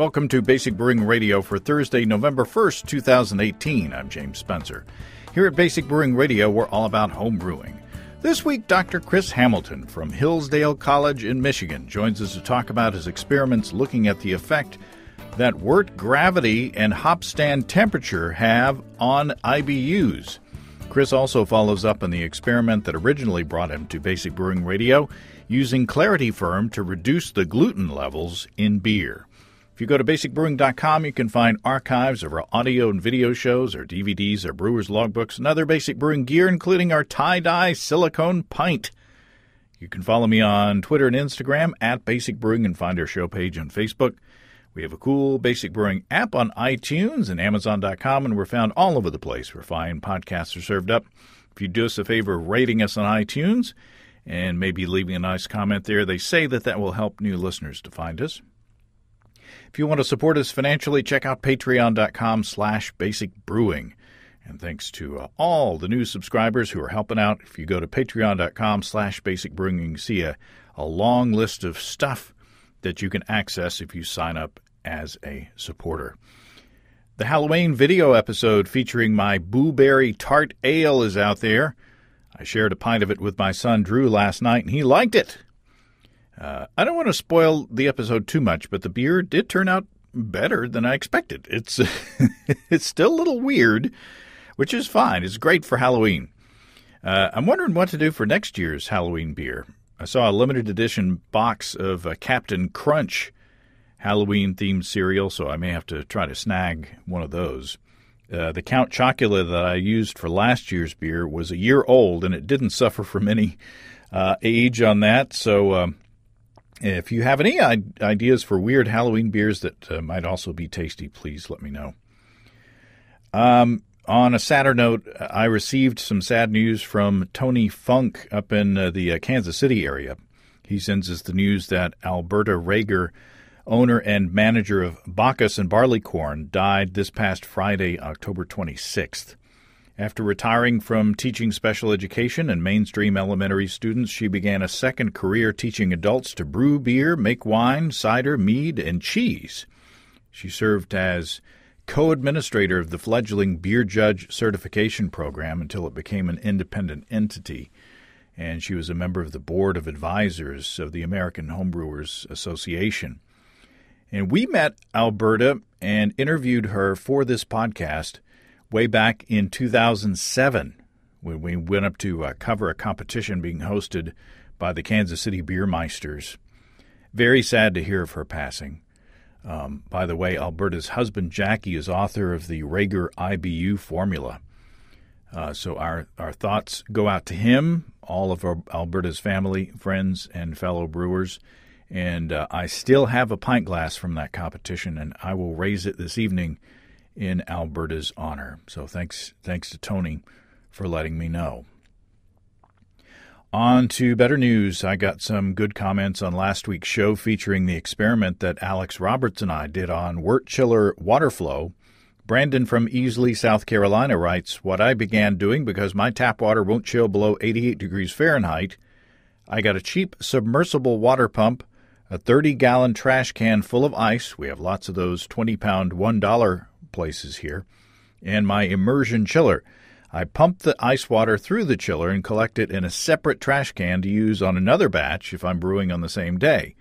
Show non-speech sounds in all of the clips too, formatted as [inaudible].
Welcome to Basic Brewing Radio for Thursday, November 1st, 2018. I'm James Spencer. Here at Basic Brewing Radio, we're all about home brewing. This week, Dr. Chris Hamilton from Hillsdale College in Michigan joins us to talk about his experiments looking at the effect that wort gravity and hop stand temperature have on IBUs. Chris also follows up on the experiment that originally brought him to Basic Brewing Radio using Clarity Ferm to reduce the gluten levels in beer. If you go to basicbrewing.com, you can find archives of our audio and video shows, our DVDs, our brewer's logbooks, and other basic brewing gear, including our tie dye silicone pint. You can follow me on Twitter and Instagram at Basic Brewing and find our show page on Facebook. We have a cool Basic Brewing app on iTunes and Amazon.com, and we're found all over the place where fine podcasts are served up. If you do us a favor of rating us on iTunes and maybe leaving a nice comment there, they say that that will help new listeners to find us. If you want to support us financially, check out patreon.com slash basicbrewing. And thanks to uh, all the new subscribers who are helping out. If you go to patreon.com slash basicbrewing, you can see a, a long list of stuff that you can access if you sign up as a supporter. The Halloween video episode featuring my Booberry Tart Ale is out there. I shared a pint of it with my son Drew last night, and he liked it. Uh, I don't want to spoil the episode too much, but the beer did turn out better than I expected. It's [laughs] it's still a little weird, which is fine. It's great for Halloween. Uh, I'm wondering what to do for next year's Halloween beer. I saw a limited edition box of uh, Captain Crunch Halloween themed cereal, so I may have to try to snag one of those. Uh, the Count Chocula that I used for last year's beer was a year old, and it didn't suffer from any uh, age on that. So, um, if you have any ideas for weird Halloween beers that uh, might also be tasty, please let me know. Um, on a sadder note, I received some sad news from Tony Funk up in uh, the uh, Kansas City area. He sends us the news that Alberta Rager, owner and manager of Bacchus and Barleycorn, died this past Friday, October 26th. After retiring from teaching special education and mainstream elementary students, she began a second career teaching adults to brew beer, make wine, cider, mead, and cheese. She served as co administrator of the fledgling Beer Judge Certification Program until it became an independent entity. And she was a member of the board of advisors of the American Homebrewers Association. And we met Alberta and interviewed her for this podcast way back in 2007 when we went up to uh, cover a competition being hosted by the Kansas City Beermeisters. Very sad to hear of her passing. Um, by the way, Alberta's husband Jackie is author of the Rager IBU formula. Uh, so our our thoughts go out to him, all of Alberta's family, friends, and fellow brewers. And uh, I still have a pint glass from that competition, and I will raise it this evening in Alberta's honor. So thanks thanks to Tony for letting me know. On to better news. I got some good comments on last week's show featuring the experiment that Alex Roberts and I did on wort chiller water flow. Brandon from Easley, South Carolina writes, What I began doing because my tap water won't chill below 88 degrees Fahrenheit, I got a cheap submersible water pump, a 30 gallon trash can full of ice. We have lots of those 20 pound $1 places here, and my immersion chiller. I pump the ice water through the chiller and collect it in a separate trash can to use on another batch if I'm brewing on the same day,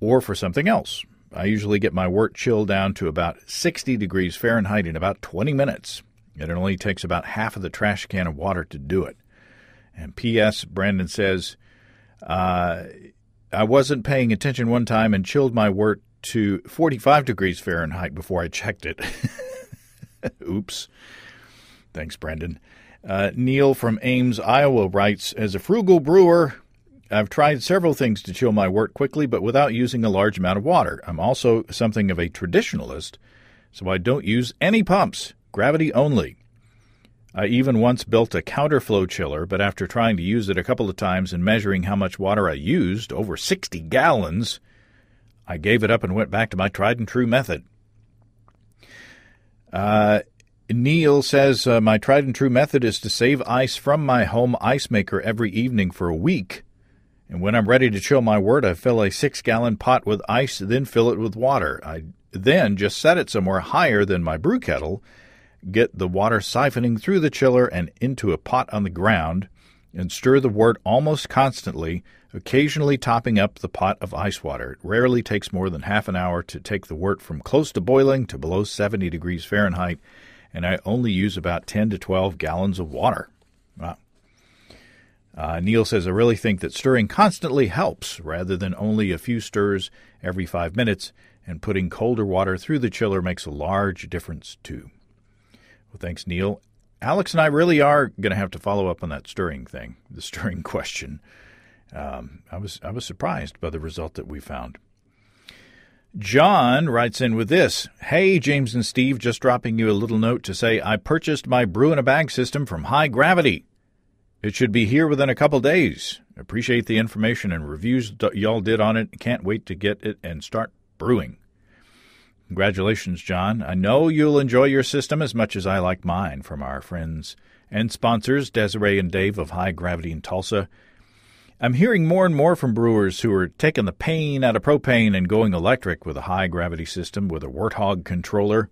or for something else. I usually get my wort chill down to about 60 degrees Fahrenheit in about 20 minutes. It only takes about half of the trash can of water to do it. And P.S. Brandon says, uh, I wasn't paying attention one time and chilled my wort to 45 degrees Fahrenheit before I checked it. [laughs] Oops. Thanks, Brendan. Uh, Neil from Ames, Iowa writes As a frugal brewer, I've tried several things to chill my wort quickly, but without using a large amount of water. I'm also something of a traditionalist, so I don't use any pumps, gravity only. I even once built a counterflow chiller, but after trying to use it a couple of times and measuring how much water I used, over 60 gallons, I gave it up and went back to my tried and true method. Uh, Neil says, uh, My tried and true method is to save ice from my home ice maker every evening for a week And when I'm ready to chill my wort, I fill a six gallon pot with ice, then fill it with water. I then just set it somewhere higher than my brew kettle, get the water siphoning through the chiller and into a pot on the ground, and stir the wort almost constantly, occasionally topping up the pot of ice water. It rarely takes more than half an hour to take the wort from close to boiling to below 70 degrees Fahrenheit, and I only use about 10 to 12 gallons of water. Wow. Uh, Neil says, I really think that stirring constantly helps rather than only a few stirs every five minutes, and putting colder water through the chiller makes a large difference too. Well, thanks, Neil. Alex and I really are going to have to follow up on that stirring thing, the stirring [laughs] question. Um, I was I was surprised by the result that we found. John writes in with this Hey, James and Steve, just dropping you a little note to say I purchased my brew in a bag system from High Gravity. It should be here within a couple days. Appreciate the information and reviews y'all did on it. Can't wait to get it and start brewing. Congratulations, John. I know you'll enjoy your system as much as I like mine from our friends and sponsors, Desiree and Dave of High Gravity in Tulsa. I'm hearing more and more from brewers who are taking the pain out of propane and going electric with a high gravity system with a Warthog controller.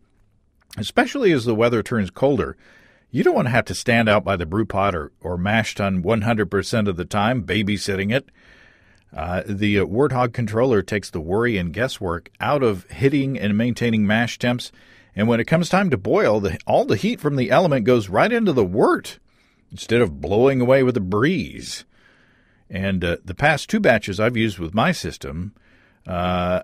Especially as the weather turns colder, you don't want to have to stand out by the brew pot or, or mash tun 100% of the time, babysitting it. Uh, the uh, Warthog controller takes the worry and guesswork out of hitting and maintaining mash temps, and when it comes time to boil, the, all the heat from the element goes right into the wort instead of blowing away with a breeze. And uh, the past two batches I've used with my system, uh,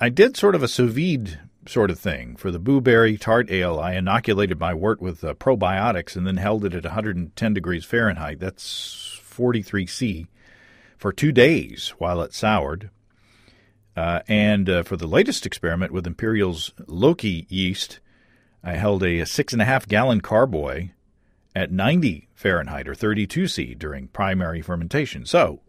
I did sort of a sous vide sort of thing for the blueberry tart ale. I inoculated my wort with uh, probiotics and then held it at 110 degrees Fahrenheit. That's 43 C for two days while it soured. Uh, and uh, for the latest experiment with Imperial's Loki yeast, I held a, a six and a half gallon carboy at 90 Fahrenheit or 32 C during primary fermentation. So,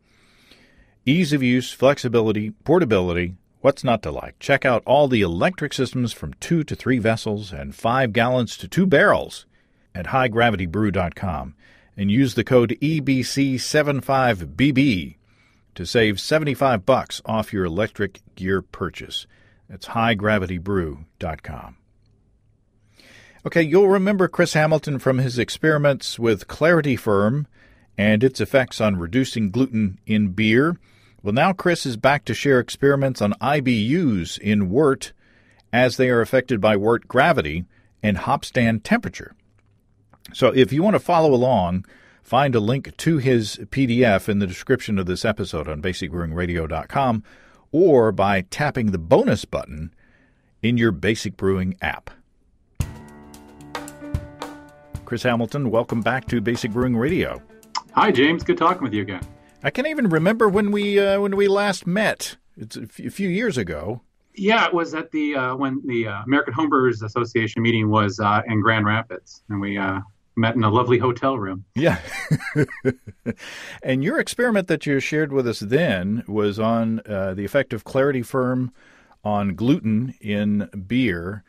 ease of use, flexibility, portability, what's not to like? Check out all the electric systems from 2 to 3 vessels and 5 gallons to 2 barrels at highgravitybrew.com and use the code EBC75BB to save 75 bucks off your electric gear purchase. That's highgravitybrew.com. Okay, you'll remember Chris Hamilton from his experiments with Clarity Ferm and its effects on reducing gluten in beer. Well, now Chris is back to share experiments on IBUs in wort as they are affected by wort gravity and hop stand temperature. So if you want to follow along, find a link to his PDF in the description of this episode on basicbrewingradio.com or by tapping the bonus button in your Basic Brewing app. Chris Hamilton, welcome back to Basic Brewing Radio. Hi, James. Good talking with you again. I can't even remember when we uh, when we last met. It's a few years ago. Yeah, it was at the uh, when the uh, American Homebrewers Association meeting was uh, in Grand Rapids, and we uh, met in a lovely hotel room. Yeah. [laughs] and your experiment that you shared with us then was on uh, the effect of Clarity Ferm on gluten in beer.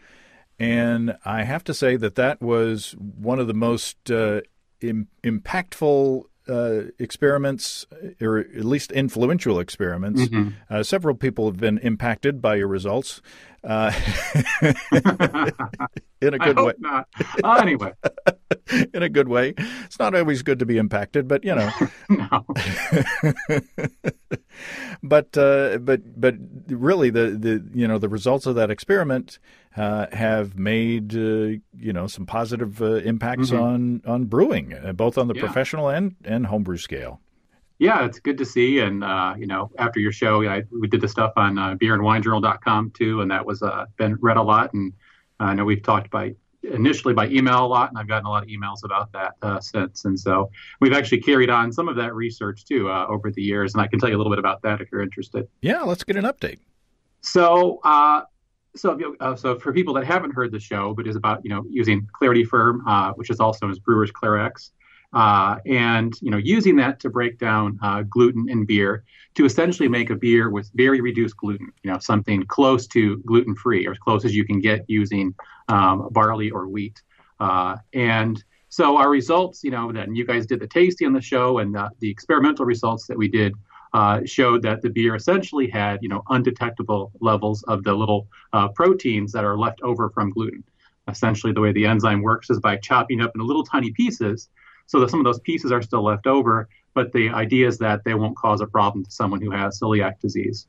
And I have to say that that was one of the most uh, Im- impactful uh, experiments, or at least influential experiments. Mm-hmm. Uh, several people have been impacted by your results. Uh, [laughs] in a [laughs] good way. Not. Anyway, [laughs] in a good way. It's not always good to be impacted, but you know. no. but uh, but but really, the the you know the results of that experiment uh, have made uh, you know some positive uh, impacts mm-hmm. on on brewing, uh, both on the yeah. professional and and homebrew scale. Yeah, it's good to see. And uh, you know, after your show, I, we did the stuff on uh, beerandwinejournal.com too, and that was uh, been read a lot. And I know we've talked by initially by email a lot, and I've gotten a lot of emails about that uh, since. And so we've actually carried on some of that research too uh, over the years, and I can tell you a little bit about that if you're interested. Yeah, let's get an update. So, uh, so, uh, so for people that haven't heard the show, but is about you know using Clarity Ferm, uh, which is also known as Brewers Clarex, uh, and you know using that to break down uh, gluten in beer to essentially make a beer with very reduced gluten, you know something close to gluten free or as close as you can get using um, barley or wheat. Uh, and so our results, you know, then you guys did the tasting on the show, and the, the experimental results that we did uh, showed that the beer essentially had, you know, undetectable levels of the little uh, proteins that are left over from gluten. Essentially, the way the enzyme works is by chopping up into little tiny pieces, so that some of those pieces are still left over. But the idea is that they won't cause a problem to someone who has celiac disease.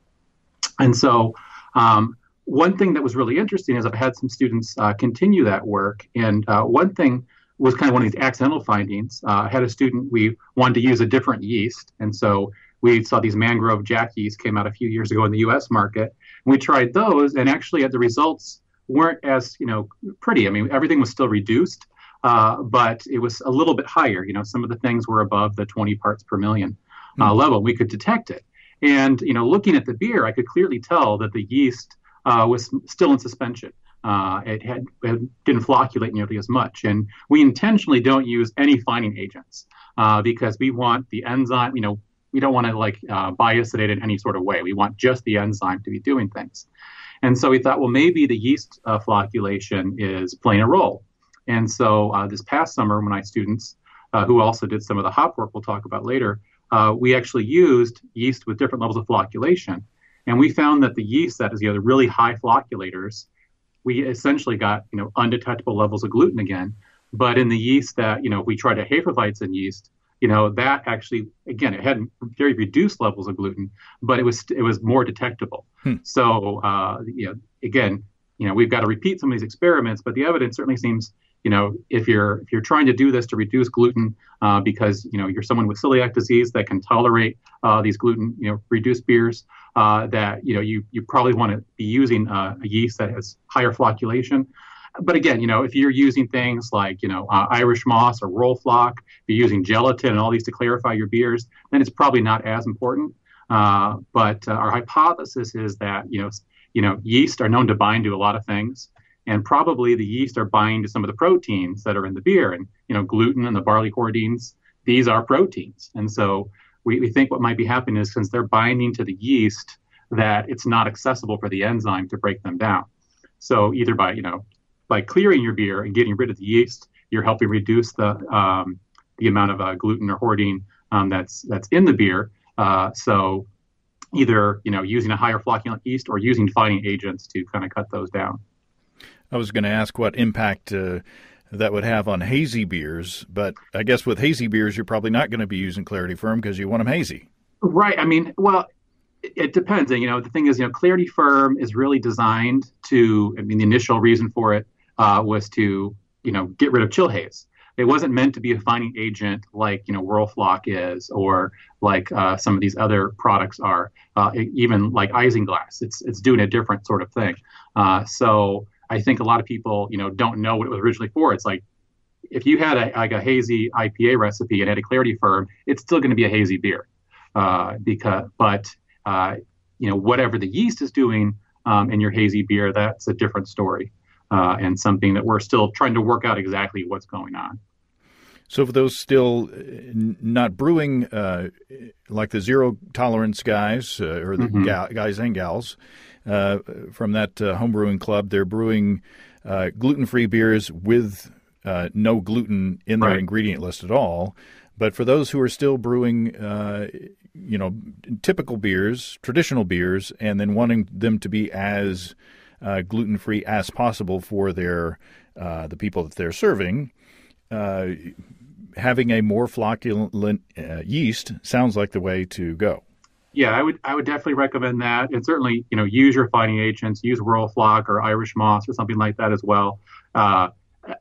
And so, um, one thing that was really interesting is I've had some students uh, continue that work, and uh, one thing was kind of one of these accidental findings. Uh, I had a student we wanted to use a different yeast, and so we saw these mangrove jackies came out a few years ago in the U.S. market. And we tried those, and actually, the results weren't as you know pretty. I mean, everything was still reduced, uh, but it was a little bit higher. You know, some of the things were above the 20 parts per million uh, mm-hmm. level. We could detect it, and you know, looking at the beer, I could clearly tell that the yeast uh, was still in suspension. Uh, it had it didn't flocculate nearly as much, and we intentionally don't use any fining agents uh, because we want the enzyme. You know, we don't want to like uh, bias it in any sort of way. We want just the enzyme to be doing things. And so we thought, well, maybe the yeast uh, flocculation is playing a role. And so uh, this past summer, when my students, uh, who also did some of the hop work we'll talk about later, uh, we actually used yeast with different levels of flocculation. And we found that the yeast that is you know, the really high flocculators, we essentially got you know undetectable levels of gluten again. But in the yeast that you know we tried a Hefeweizen yeast, you know that actually again it had very reduced levels of gluten but it was it was more detectable hmm. so uh, you know again you know we've got to repeat some of these experiments but the evidence certainly seems you know if you're if you're trying to do this to reduce gluten uh, because you know you're someone with celiac disease that can tolerate uh, these gluten you know reduced beers uh, that you know you you probably want to be using uh, a yeast that has higher flocculation but again, you know, if you're using things like, you know, uh, Irish moss or Whirlfloc, if you're using gelatin and all these to clarify your beers, then it's probably not as important. Uh, but uh, our hypothesis is that, you know, you know, yeast are known to bind to a lot of things, and probably the yeast are binding to some of the proteins that are in the beer, and you know, gluten and the barley hordeins. These are proteins, and so we, we think what might be happening is since they're binding to the yeast, that it's not accessible for the enzyme to break them down. So either by you know by clearing your beer and getting rid of the yeast, you're helping reduce the um, the amount of uh, gluten or hordein um, that's that's in the beer. Uh, so either you know using a higher flocculant yeast or using fining agents to kind of cut those down. I was going to ask what impact uh, that would have on hazy beers, but I guess with hazy beers you're probably not going to be using Clarity Ferm because you want them hazy. Right. I mean, well, it depends. And, You know, the thing is, you know, Clarity Ferm is really designed to. I mean, the initial reason for it uh, was to you know get rid of chill haze. It wasn't meant to be a fining agent like you know Whirlfloc is, or like uh, some of these other products are. Uh, even like Isinglass, it's it's doing a different sort of thing. Uh, so I think a lot of people you know don't know what it was originally for. It's like if you had a, like a hazy IPA recipe and had a Clarity Ferm, it's still going to be a hazy beer. Uh, because, but uh, you know whatever the yeast is doing um, in your hazy beer, that's a different story uh, and something that we're still trying to work out exactly what's going on. So, for those still uh, not brewing uh, like the zero tolerance guys uh, or the mm-hmm. ga- guys and gals uh, from that uh, home brewing club, they're brewing gluten free beers with no gluten in their right. ingredient list at all. But for those who are still brewing, you know, typical beers, traditional beers, and then wanting them to be as uh, gluten free as possible for their uh, the people that they're serving. Uh, having a more flocculent uh, yeast sounds like the way to go. Yeah, I would I would definitely recommend that, and certainly you know use your fining agents, use Whirlfloc or Irish moss or something like that as well. Uh,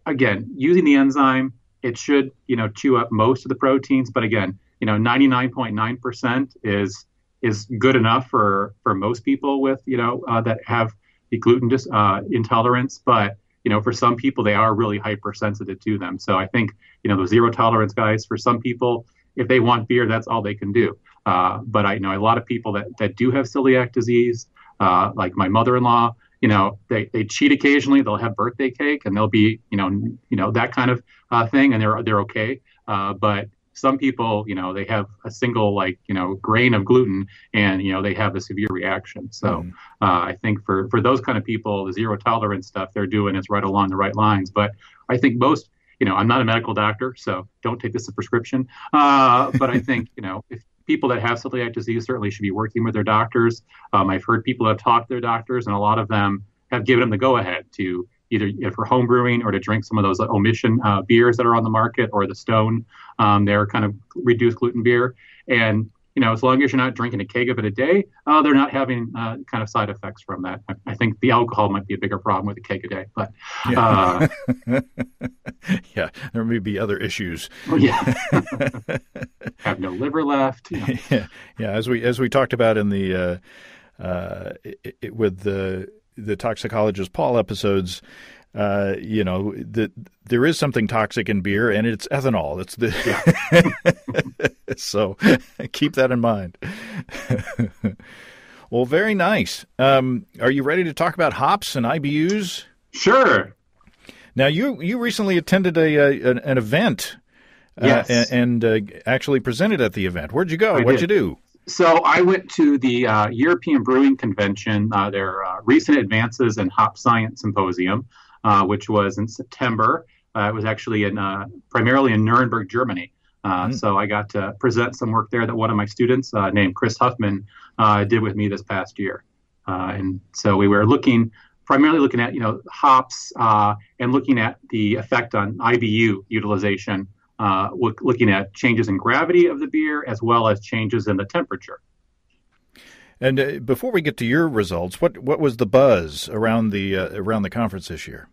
again, using the enzyme, it should you know chew up most of the proteins, but again, you know 99.9% is is good enough for for most people with you know uh, that have gluten dis, uh, intolerance, but you know, for some people, they are really hypersensitive to them. So I think, you know, the zero tolerance guys, for some people, if they want beer, that's all they can do. Uh, but I know a lot of people that, that do have celiac disease, uh, like my mother-in-law, you know, they, they cheat occasionally. They'll have birthday cake and they'll be, you know, you know, that kind of uh, thing. And they're, they're okay. Uh, but some people, you know, they have a single like you know grain of gluten, and you know they have a severe reaction. So mm. uh, I think for for those kind of people, the zero tolerance stuff they're doing is right along the right lines. But I think most, you know, I'm not a medical doctor, so don't take this as a prescription. Uh, but I think you know if people that have celiac disease certainly should be working with their doctors. Um, I've heard people have talked to their doctors, and a lot of them have given them the go ahead to either for home brewing or to drink some of those Omission uh, beers that are on the market or the Stone. Um, they're kind of reduced gluten beer. And you know, as long as you're not drinking a keg of it a day, uh, they're not having uh, kind of side effects from that. I, I, think the alcohol might be a bigger problem with a keg a day, but yeah, uh, [laughs] yeah there may be other issues. Yeah, [laughs] [laughs] have no liver left. You know. Yeah, yeah. As we as we talked about in the uh, uh, it, it, with the the toxicologist Paul episodes uh, you know, the, there is something toxic in beer, and it's ethanol. It's the yeah. [laughs] so [laughs] keep that in mind. [laughs] well, very nice. Um, are you ready to talk about hops and IBUs? Sure. Now, you you recently attended a, a an, an, event, uh, yes. uh, and, uh, actually presented at the event. Where'd you go? I What'd did. you do? So I went to the uh, European Brewing Convention, uh, their uh, recent advances in hop science symposium uh, which was in September. Uh, it was actually in uh, primarily in Nuremberg, Germany. Mm-hmm. So I got to present some work there that one of my students uh, named Chris Huffman did with me this past year. and so we were looking primarily looking at you know hops and looking at the effect on IBU utilization. Uh, looking at changes in gravity of the beer as well as changes in the temperature. And uh, before we get to your results, what what was the buzz around the uh, around the conference this year?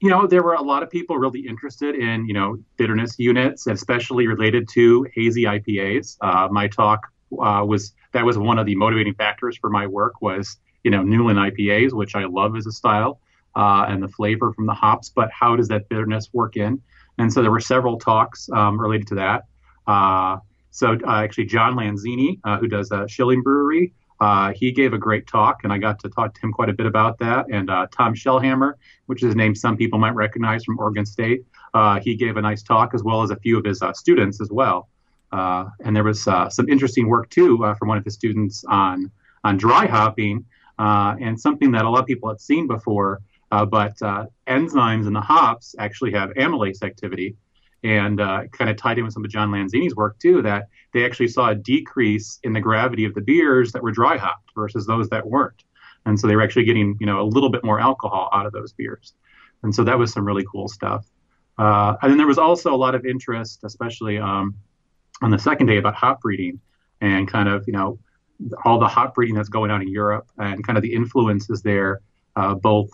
You know, there were a lot of people really interested in you know bitterness units, especially related to hazy IPAs. Uh, my talk uh, was that was one of the motivating factors for my work was you know New England IPAs, which I love as a style, uh, and the flavor from the hops. But how does that bitterness work in? And so there were several talks um, related to that. Uh, so actually, John Lanzini, who does Schilling Brewery. Uh, he gave a great talk, and I got to talk to him quite a bit about that. And uh, Tom Shellhammer, which is a name some people might recognize from Oregon State, uh, he gave a nice talk as well as a few of his uh, students as well. Uh, and there was uh, some interesting work too from one of his students on on dry hopping and something that a lot of people have seen before. But enzymes in the hops actually have amylase activity, and uh, kind of tied in with some of John Lanzini's work too, that they actually saw a decrease in the gravity of the beers that were dry hopped versus those that weren't. And so they were actually getting, you know, a little bit more alcohol out of those beers. And so that was some really cool stuff. Uh, and then there was also a lot of interest, especially um, on the second day, about hop breeding and kind of, you know, all the hop breeding that's going on in Europe and kind of the influences there, uh, both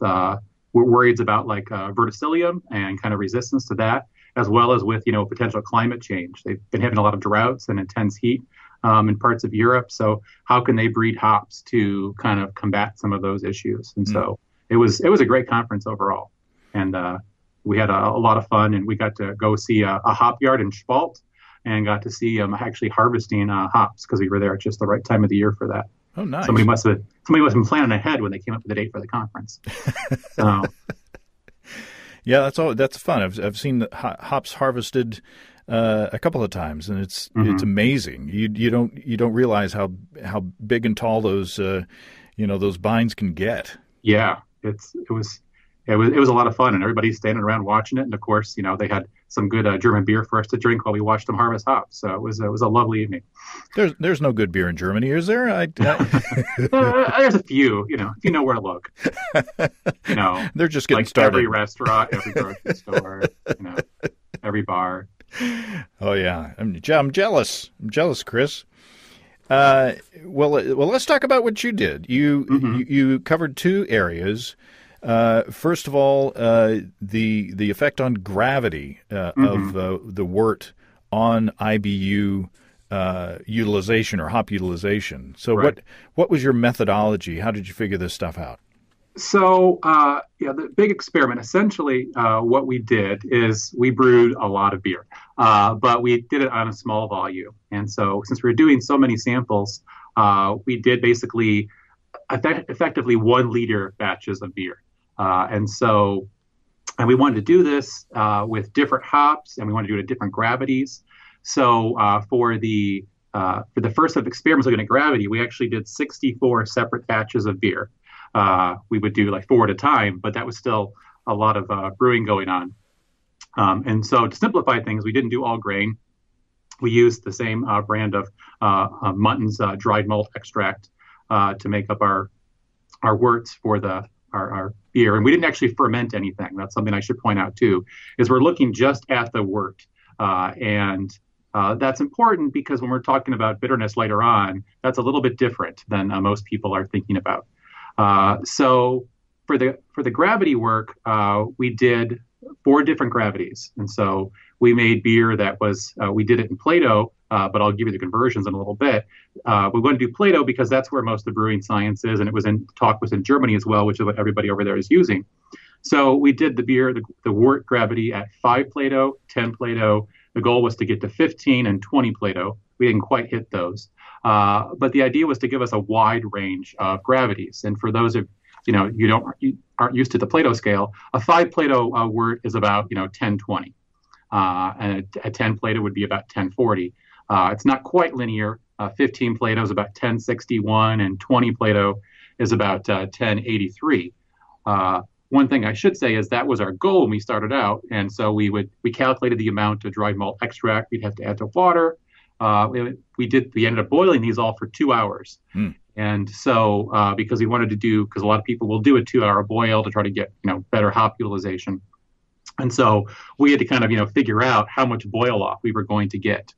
we're worried about like uh, verticillium and kind of resistance to that, as well as with you know potential climate change. They've been having a lot of droughts and intense heat um, in parts of Europe. So how can they breed hops to kind of combat some of those issues? And mm. so it was it was a great conference overall, and uh, we had a, a, lot of fun. And we got to go see a, a hop yard in Spalt, and got to see um, actually harvesting uh, hops because we were there at just the right time of the year for that. Oh, nice! Somebody must have somebody must have been planning ahead when they came up with the date for the conference. so [laughs] yeah, that's all. That's fun. I've I've seen hops harvested uh, a couple of times, and it's mm-hmm. it's amazing. You you don't you don't realize how how big and tall those uh, you know those vines can get. Yeah, it's it was it was it was a lot of fun, and everybody's standing around watching it. And of course, you know they had some good uh, German beer for us to drink while we watched them harvest hops. So it was it was a lovely evening. There's there's no good beer in Germany, is there? I, I... [laughs] uh, there's a few, you know, if you know where to look. You know, [laughs] they're just getting like started. Every restaurant, every grocery store, you know, every bar. Oh yeah, I'm, I'm jealous. I'm jealous, Chris. Uh, well, uh, well, let's talk about what you did. You mm-hmm. you, you covered two areas. Uh, first of all, uh, the the effect on gravity uh, mm-hmm. of uh, the wort on IBU uh, utilization or hop utilization. So, right. what what was your methodology? How did you figure this stuff out? So, uh, yeah, the big experiment. Essentially, what we did is we brewed a lot of beer, but we did it on a small volume. And so, since we were doing so many samples, we did basically effect- effectively one liter batches of beer. Uh, and so, and we wanted to do this uh, with different hops, and we wanted to do it at different gravities. So uh, for the for the first of experiments looking at gravity, we actually did 64 separate batches of beer. We would do like four at a time, but that was still a lot of uh, brewing going on. Um, and so to simplify things, we didn't do all grain. we used the same uh, brand of uh, Muntons dried malt extract to make up our our worts for the our, our, beer, and we didn't actually ferment anything. That's something I should point out too. Is we're looking just at the wort, uh, and that's important because when we're talking about bitterness later on, that's a little bit different than most people are thinking about. so for the for the gravity work, we did four different gravities, and so we made beer that was uh, we did it in Plato, uh, but I'll give you the conversions in a little bit. Uh, we want to do Plato because that's where most of the brewing science is, and it was in talk was in Germany as well, which is what everybody over there is using. So we did the beer, the, the wort gravity at five Plato, ten Plato. The goal was to get to 15 and 20 Plato. We didn't quite hit those, uh, but the idea was to give us a wide range of gravities. And for those of you know you don't you aren't used to the Plato scale, a five Plato uh, wort is about you know 10, 20 uh, and a, a, 10 Plato would be about 1040. Uh, it's not quite linear. Uh, 15 Plato is about 1061, and 20 Plato is about 1083. Uh, uh, one thing I should say is that was our goal when we started out, and so we would we calculated the amount of dried malt extract we'd have to add to water. Uh, we, we, did we ended up boiling these all for two hours, mm. and so because we wanted to do because a lot of people will do a two-hour boil to try to get you know better hop utilization. And so we had to kind of, you know, figure out how much boil off we were going to get.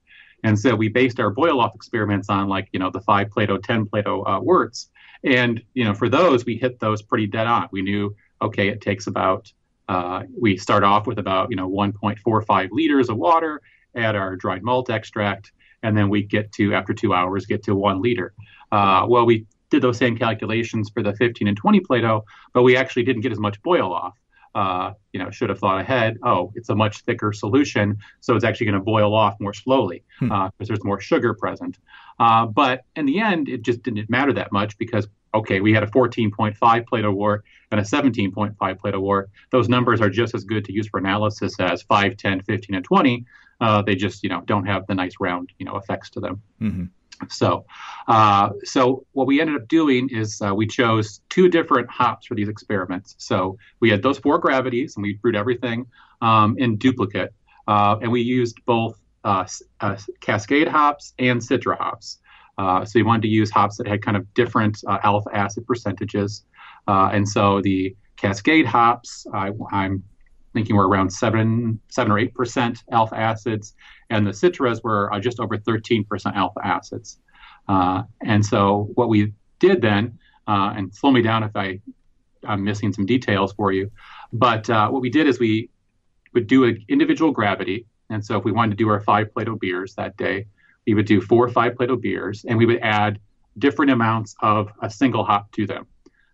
And so we based our boil off experiments on like, you know, the five Plato, 10 Plato uh, worts. And, you know, for those, we hit those pretty dead on. We knew, okay, it takes about, uh, we start off with about, you know, 1.45 liters of water, add our dried malt extract, and then we get to, after two hours, get to one liter. Uh, well, we did those same calculations for the 15 and 20 Plato, but we actually didn't get as much boil off uh, you know, should have thought ahead. Oh, it's a much thicker solution, so it's actually going to boil off more slowly because hmm. uh, there's more sugar present. Uh, but in the end, it just didn't matter that much because okay, we had a 14.5 Plato wort and a 17.5 Plato wort. Those numbers are just as good to use for analysis as 5, 10, 15, and 20. Uh, they just you know don't have the nice round you know effects to them. Mm-hmm. So, uh, so what we ended up doing is uh, we chose two different hops for these experiments. So we had those four gravities, and we brewed everything um, in duplicate, uh, and we used both uh, uh, Cascade hops and Citra hops. Uh, so we wanted to use hops that had kind of different alpha acid percentages, and so the Cascade hops, I, I'm thinking were around seven, seven or eight percent alpha acids, and the citras were uh, just over 13 percent alpha acids. Uh, and so what we did then, uh, and slow me down if I I'm missing some details for you, but uh, what we did is we would do an individual gravity, and so if we wanted to do our five Plato beers that day, we would do four or five Plato beers, and we would add different amounts of a single hop to them.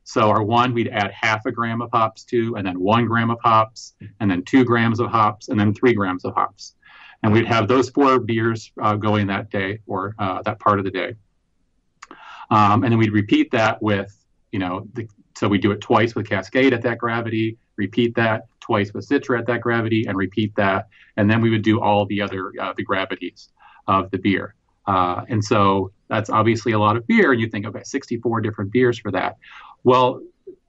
So our one, we'd add half a gram of hops to, and then one gram of hops, and then two grams of hops, and then three grams of hops. And we'd have those four beers uh, going that day or uh, that part of the day. Um, and then we'd repeat that with, you know, the, so we do it twice with Cascade at that gravity, repeat that twice with Citra at that gravity, and repeat that. And then we would do all the other uh, the gravities of the beer. Uh, and so that's obviously a lot of beer. And you think, okay, 64 different beers for that. Well,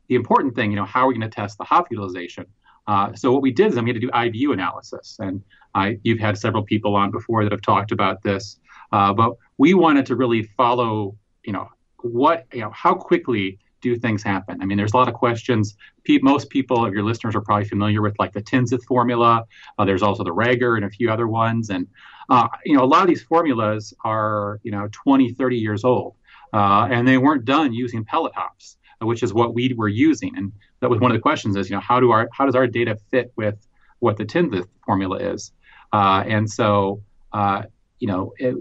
the important thing, you know, how are we going to test the hop utilization? Uh, so what we did is I'm going to do IBU analysis, and I, you've had several people on before that have talked about this. Uh, but we wanted to really follow, you know, what, you know, how quickly do things happen? I mean, there's a lot of questions. Pe- most people of your listeners are probably familiar with like the Tinseth formula. Uh, there's also the Rager and a few other ones, and uh, you know, a lot of these formulas are, you know, 20, 30 years old, uh, and they weren't done using pellet hops which is what we were using. And that was one of the questions: is you know how do our how does our data fit with what the Tinseth formula is? Uh, and so uh, you know, it,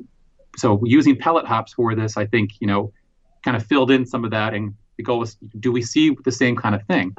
so using pellet hops for this, I think you know, kind of filled in some of that. And the goal was, do we see the same kind of thing?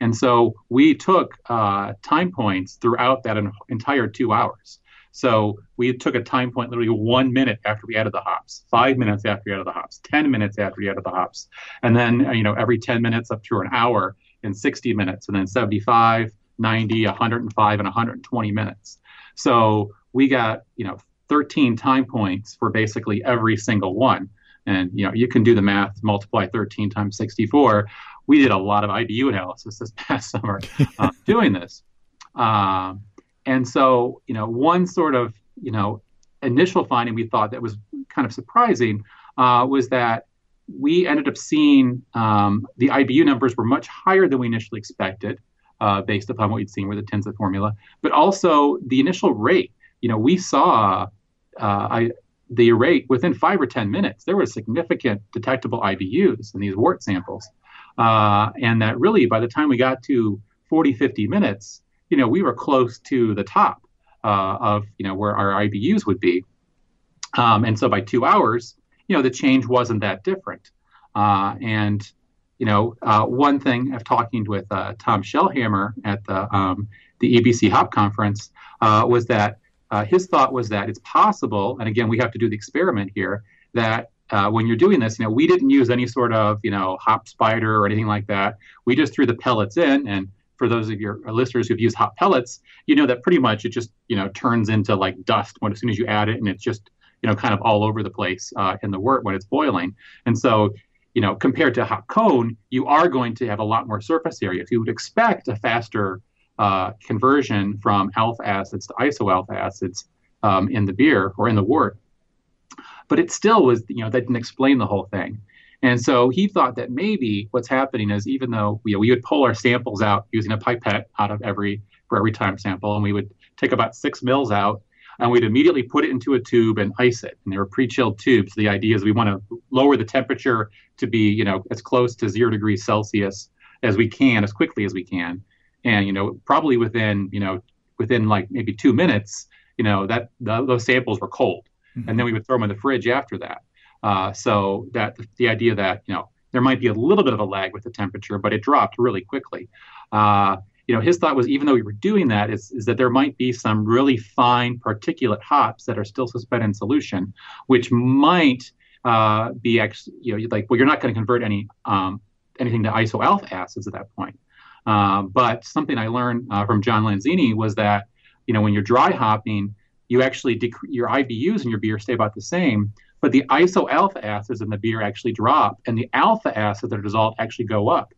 And so we took uh, time points throughout that entire two hours. So we took a time point literally one minute after we added the hops, five minutes after we added the hops, 10 minutes after we added the hops. And then, uh, you know, every 10 minutes up to an hour in 60 minutes, and then 75, 90, 105, and 120 minutes. So we got, you know, 13 time points for basically every single one. And, you know, you can do the math, multiply 13 times 64. We did a lot of IBU analysis this [laughs] past summer uh, [laughs] doing this. Um, and so, you know, one sort of, you know, initial finding we thought that was kind of surprising uh, was that we ended up seeing um, the IBU numbers were much higher than we initially expected, uh, based upon what we'd seen with the Tinseth formula, but also the initial rate. You know, we saw uh, I, the rate within five or 10 minutes, there were significant detectable IBUs in these wort samples. Uh, and that really, by the time we got to 40, 50 minutes, you know, we were close to the top uh, of, you know, where our IBUs would be. Um, and so by two hours, you know, the change wasn't that different. Uh, and, you know, uh, one thing of talking with uh, Tom Shellhammer at the, um, the EBC Hop Conference uh, was that uh, his thought was that it's possible, and again, we have to do the experiment here, that uh, when you're doing this, you know, we didn't use any sort of, you know, hop spider or anything like that. We just threw the pellets in, and for those of your listeners who've used hop pellets, you know that pretty much it just, you know, turns into like dust when as soon as you add it, and it's just, you know, kind of all over the place uh, in the wort when it's boiling. And so, you know, compared to hop cone, you are going to have a lot more surface area. If you would expect a faster uh, conversion from alpha acids to isoalpha acids um, in the beer or in the wort. But it still was, you know, that didn't explain the whole thing. And so he thought that maybe what's happening is even though you know, we would pull our samples out using a pipette out of every for every time sample, and we would take about six mils out, and we'd immediately put it into a tube and ice it. And they were pre-chilled tubes. The idea is we want to lower the temperature to be, you know, as close to zero degrees Celsius as we can, as quickly as we can and you know probably within you know within like maybe two minutes you know that the, those samples were cold. Mm-hmm. and then we would throw them in the fridge after that. Uh, so that the idea that you know there might be a little bit of a lag with the temperature but it dropped really quickly. Uh, you know his thought was even though we were doing that is, is that there might be some really fine particulate hops that are still suspended in solution which might uh, be ex- you know like well you're not going to convert any um, anything to iso isoalpha acids at that point uh, but something I learned uh, from John Lanzini was that, you know, when you're dry hopping, you actually dec- your IBUs in your beer stay about the same, but the iso alpha acids in the beer actually drop, and the alpha acids that are dissolved actually go up.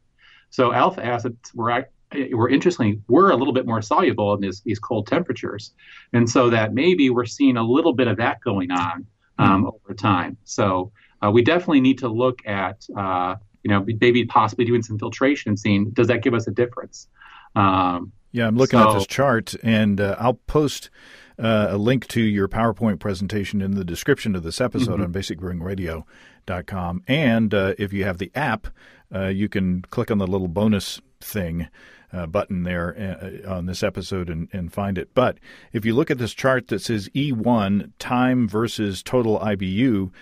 So alpha acids were were interestingly were a little bit more soluble in this, these cold temperatures, and so that maybe we're seeing a little bit of that going on um, mm-hmm. over time. So uh, we definitely need to look at uh, you know, maybe possibly doing some filtration and seeing does that give us a difference. Um, yeah, I'm looking so, at this chart, and uh, I'll post uh, a link to your PowerPoint presentation in the description of this episode mm-hmm. on basicbrewingradio.com. And uh, if you have the app, uh, you can click on the little bonus thing. Uh, button there uh, on this episode and, and find it. But if you look at this chart that says E1 time versus total IBU,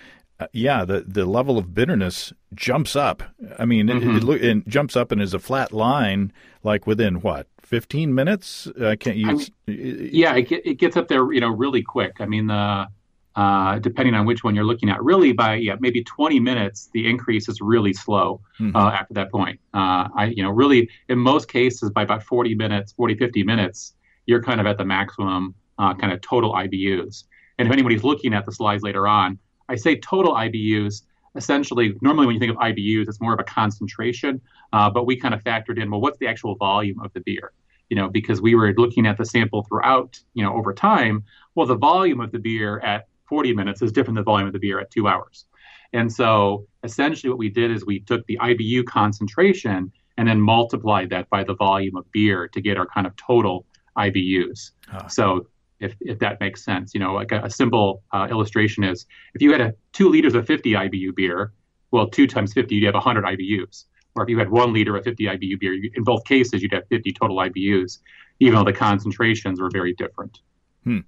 yeah, the the level of bitterness jumps up. I mean, mm-hmm. it, it, it, jumps up and is a flat line, like within what fifteen minutes. I can't use. I mean, yeah, it, it gets up there, you know, really quick. I mean, the uh, depending on which one you're looking at, really by yeah maybe 20 minutes, the increase is really slow mm-hmm. uh, after that point. Uh, I you know really in most cases by about 40 minutes, 40 50 minutes, you're kind of at the maximum uh, kind of total IBUs. And if anybody's looking at the slides later on, I say total IBUs. Essentially, normally when you think of IBUs, it's more of a concentration, uh, but we kind of factored in, well, what's the actual volume of the beer? You know, because we were looking at the sample throughout, you know, over time. Well, the volume of the beer at 40 minutes is different than the volume of the beer at two hours. And so essentially what we did is we took the IBU concentration and then multiplied that by the volume of beer to get our kind of total IBUs. Huh. So if, if that makes sense. You know, like a, a simple uh, illustration is if you had a two liters of 50 IBU beer, well, two times 50, you'd have 100 IBUs. Or if you had one liter of 50 IBU beer, you, in both cases, you'd have 50 total IBUs, even though the concentrations were very different. Hmm.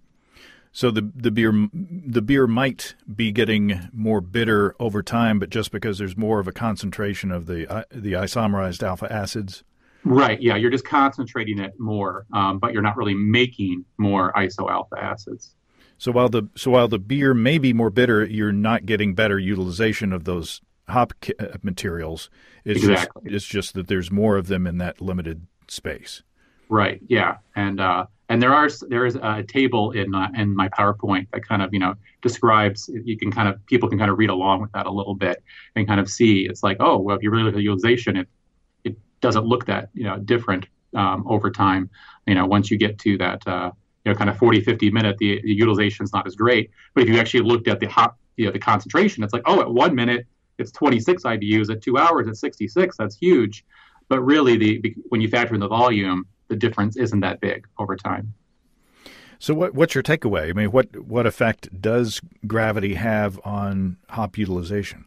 So the the beer the beer might be getting more bitter over time, but just because there's more of a concentration of the uh, the isomerized alpha acids. Right. Yeah, you're just concentrating it more, um, but you're not really making more iso alpha acids. So while the so while the beer may be more bitter, you're not getting better utilization of those hop uh, materials. It's exactly. Just, it's just that there's more of them in that limited space. Right. Yeah. And uh, and there are there is a table in uh, in my PowerPoint that kind of you know describes. You can kind of people can kind of read along with that a little bit and kind of see. It's like oh well, if you really look at the utilization, it doesn't look that you know different um, over time. You know, once you get to that uh, you know, kind of 40, 50 minute, the, the utilization is not as great. But if you actually looked at the hop, you know, the concentration, it's like, oh, at one minute it's 26 IBUs, at two hours it's 66. That's huge. But really, the when you factor in the volume, the difference isn't that big over time. So, what, what's your takeaway? I mean, what what effect does gravity have on hop utilization?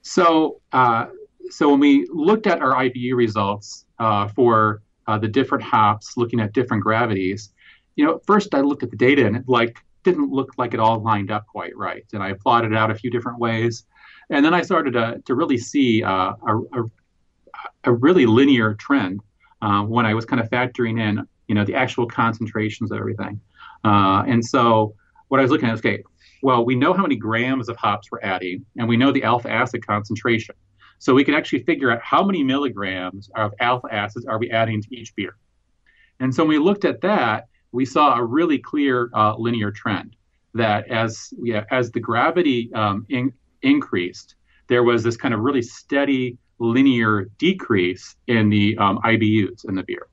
So, uh, so when we looked at our IBU results uh, for uh, the different hops, looking at different gravities, you know, first I looked at the data and it like didn't look like it all lined up quite right, and I plotted it out a few different ways, and then I started to to really see uh, a, a, a really linear trend uh, when I was kind of factoring in, you know, the actual concentrations of everything, uh, and so what I was looking at is okay. Well, we know how many grams of hops we're adding, and we know the alpha acid concentration. So we can actually figure out how many milligrams of alpha acids are we adding to each beer. And so when we looked at that, we saw a really clear uh, linear trend that as yeah, as the gravity um, in, increased, there was this kind of really steady linear decrease in the um, IBUs in the beer.